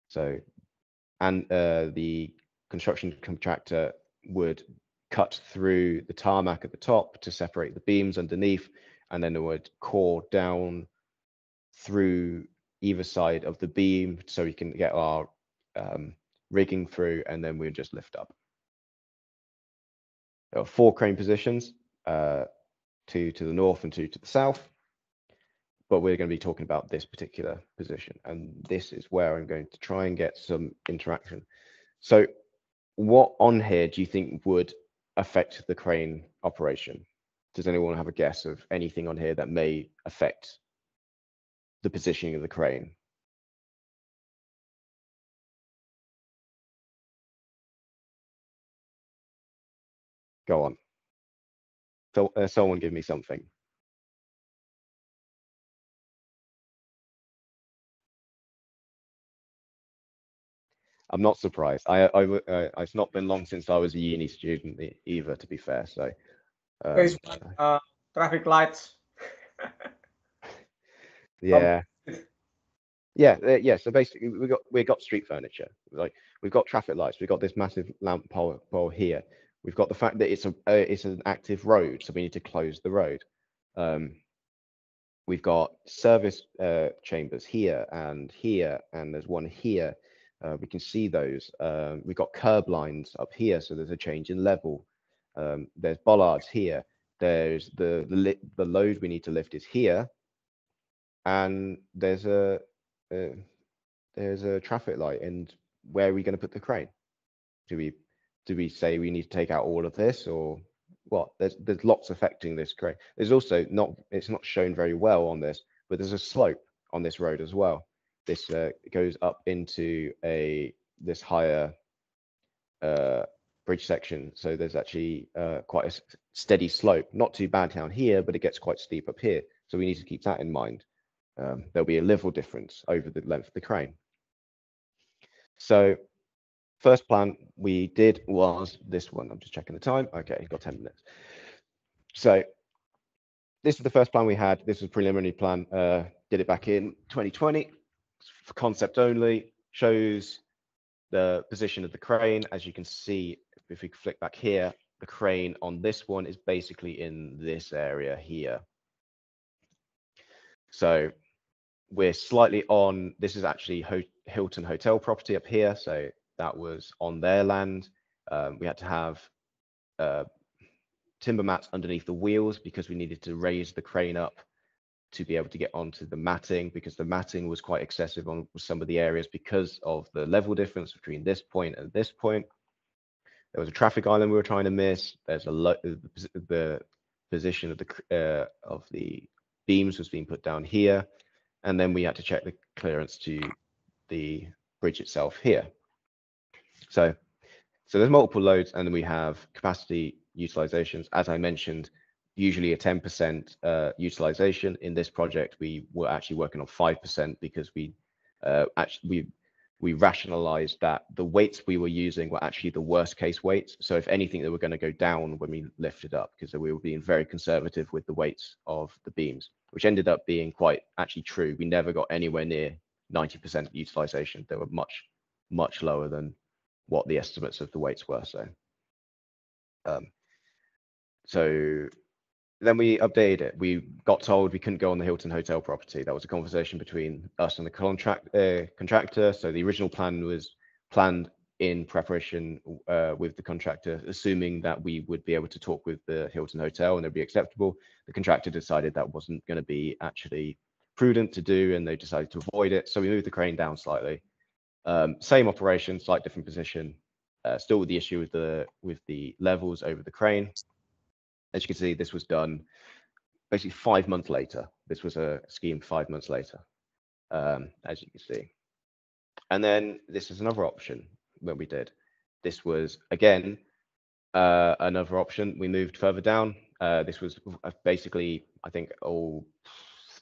so, and uh, the construction contractor would cut through the tarmac at the top to separate the beams underneath, and then it would core down through either side of the beam so we can get our um, rigging through, and then we would just lift up. There are four crane positions, uh, two to the north and two to the south but we're going to be talking about this particular position. And this is where I'm going to try and get some interaction. So what on here do you think would affect the crane operation? Does anyone have a guess of anything on here that may affect the positioning of the crane? Go on. So, uh, someone give me something. I'm not surprised. I, I, uh, it's not been long since I was a uni student either, to be fair. So, um, uh, traffic lights. yeah, yeah, uh, yeah. So basically, we got we got street furniture. Like we've got traffic lights. We've got this massive lamp pole, pole here. We've got the fact that it's a uh, it's an active road, so we need to close the road. Um, we've got service uh, chambers here and here, and there's one here uh, we can see those. Um, we've got curb lines up here, so there's a change in level. Um, there's bollards here. There's the the, the load we need to lift is here, and there's a, a there's a traffic light. And where are we going to put the crane? Do we do we say we need to take out all of this, or what? There's there's lots affecting this crane. There's also not it's not shown very well on this, but there's a slope on this road as well this uh, goes up into a this higher uh, bridge section. So there's actually uh, quite a steady slope, not too bad down here, but it gets quite steep up here. So we need to keep that in mind. Um, there'll be a level difference over the length of the crane. So first plan we did was this one. I'm just checking the time. Okay, got 10 minutes. So this is the first plan we had. This was preliminary plan. Uh, did it back in 2020 for concept only. Shows the position of the crane. As you can see, if we flick back here, the crane on this one is basically in this area here. So we're slightly on, this is actually Ho Hilton Hotel property up here. So that was on their land. Um, we had to have uh, timber mats underneath the wheels because we needed to raise the crane up to be able to get onto the matting because the matting was quite excessive on some of the areas because of the level difference between this point and this point. There was a traffic island we were trying to miss. There's a lot the position of the uh, of the beams was being put down here, and then we had to check the clearance to the bridge itself here. So, so there's multiple loads, and then we have capacity utilizations. As I mentioned, usually a 10% uh, utilization. In this project, we were actually working on 5% because we uh, actually we we rationalized that the weights we were using were actually the worst case weights. So if anything, they were going to go down when we lifted up because we were being very conservative with the weights of the beams, which ended up being quite actually true. We never got anywhere near 90% utilization. They were much, much lower than what the estimates of the weights were. So, um, so then we updated it. We got told we couldn't go on the Hilton Hotel property. That was a conversation between us and the contract uh, contractor. So the original plan was planned in preparation uh, with the contractor, assuming that we would be able to talk with the Hilton Hotel and it'd be acceptable. The contractor decided that wasn't going to be actually prudent to do, and they decided to avoid it. So we moved the crane down slightly. Um, same operation, slight different position. Uh, still with the issue with the with the levels over the crane. As you can see, this was done basically five months later. This was a scheme five months later, um, as you can see. And then this is another option when we did. This was, again, uh, another option. We moved further down. Uh, this was basically, I think, oh,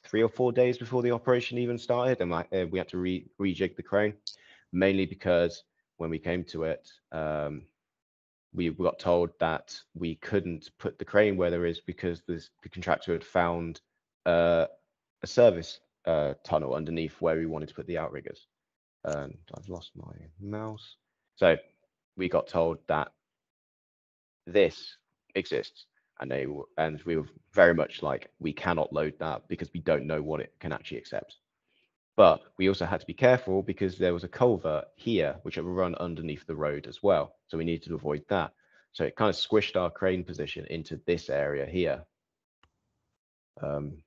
three or four days before the operation even started. And uh, we had to re rejig the crane, mainly because when we came to it, um, we got told that we couldn't put the crane where there is because this, the contractor had found uh, a service uh, tunnel underneath where we wanted to put the outriggers. And I've lost my mouse. So we got told that this exists and they and we were very much like we cannot load that because we don't know what it can actually accept but we also had to be careful because there was a culvert here, which would run underneath the road as well. So we needed to avoid that. So it kind of squished our crane position into this area here. Um,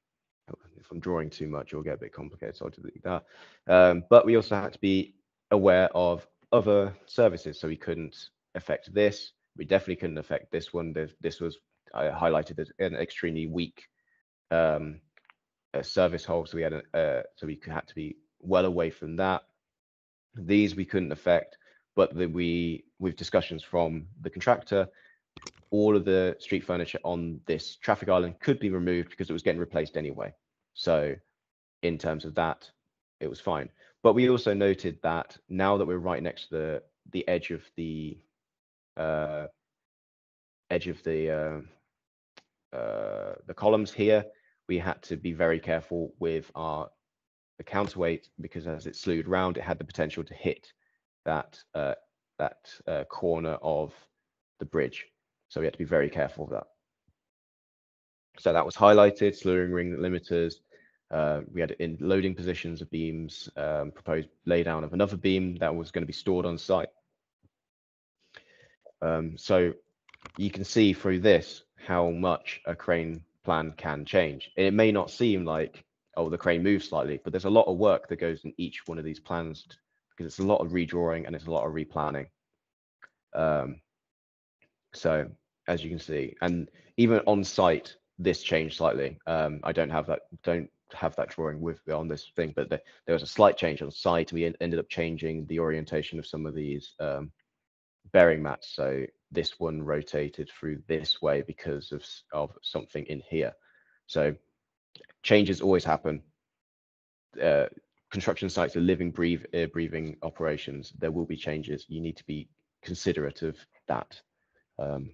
if I'm drawing too much, it'll get a bit complicated, so I'll delete that. Um, but we also had to be aware of other services. So we couldn't affect this. We definitely couldn't affect this one. This, was uh, highlighted as an extremely weak um, a service hole, so we had a, uh, so we had to be well away from that. These we couldn't affect, but the, we with discussions from the contractor, all of the street furniture on this traffic island could be removed because it was getting replaced anyway. So in terms of that, it was fine. But we also noted that now that we're right next to the the edge of the uh, edge of the uh, uh, the columns here, we had to be very careful with our the counterweight because as it slewed round, it had the potential to hit that uh, that uh, corner of the bridge. So we had to be very careful of that. So that was highlighted, slewing ring limiters. Uh, we had in loading positions of beams, um, proposed laydown of another beam that was going to be stored on site. Um, so you can see through this how much a crane plan can change. And It may not seem like, oh, the crane moves slightly, but there's a lot of work that goes in each one of these plans because it's a lot of redrawing and it's a lot of replanning. Um, so as you can see, and even on site, this changed slightly. Um, I don't have that, don't have that drawing with on this thing, but the, there was a slight change on site. We ended up changing the orientation of some of these um, bearing mats. So this one rotated through this way because of, of something in here. So changes always happen. Uh, construction sites are living, breathe, uh, breathing operations. There will be changes. You need to be considerate of that. Um,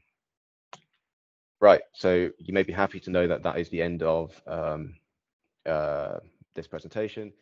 right. So you may be happy to know that that is the end of um, uh, this presentation.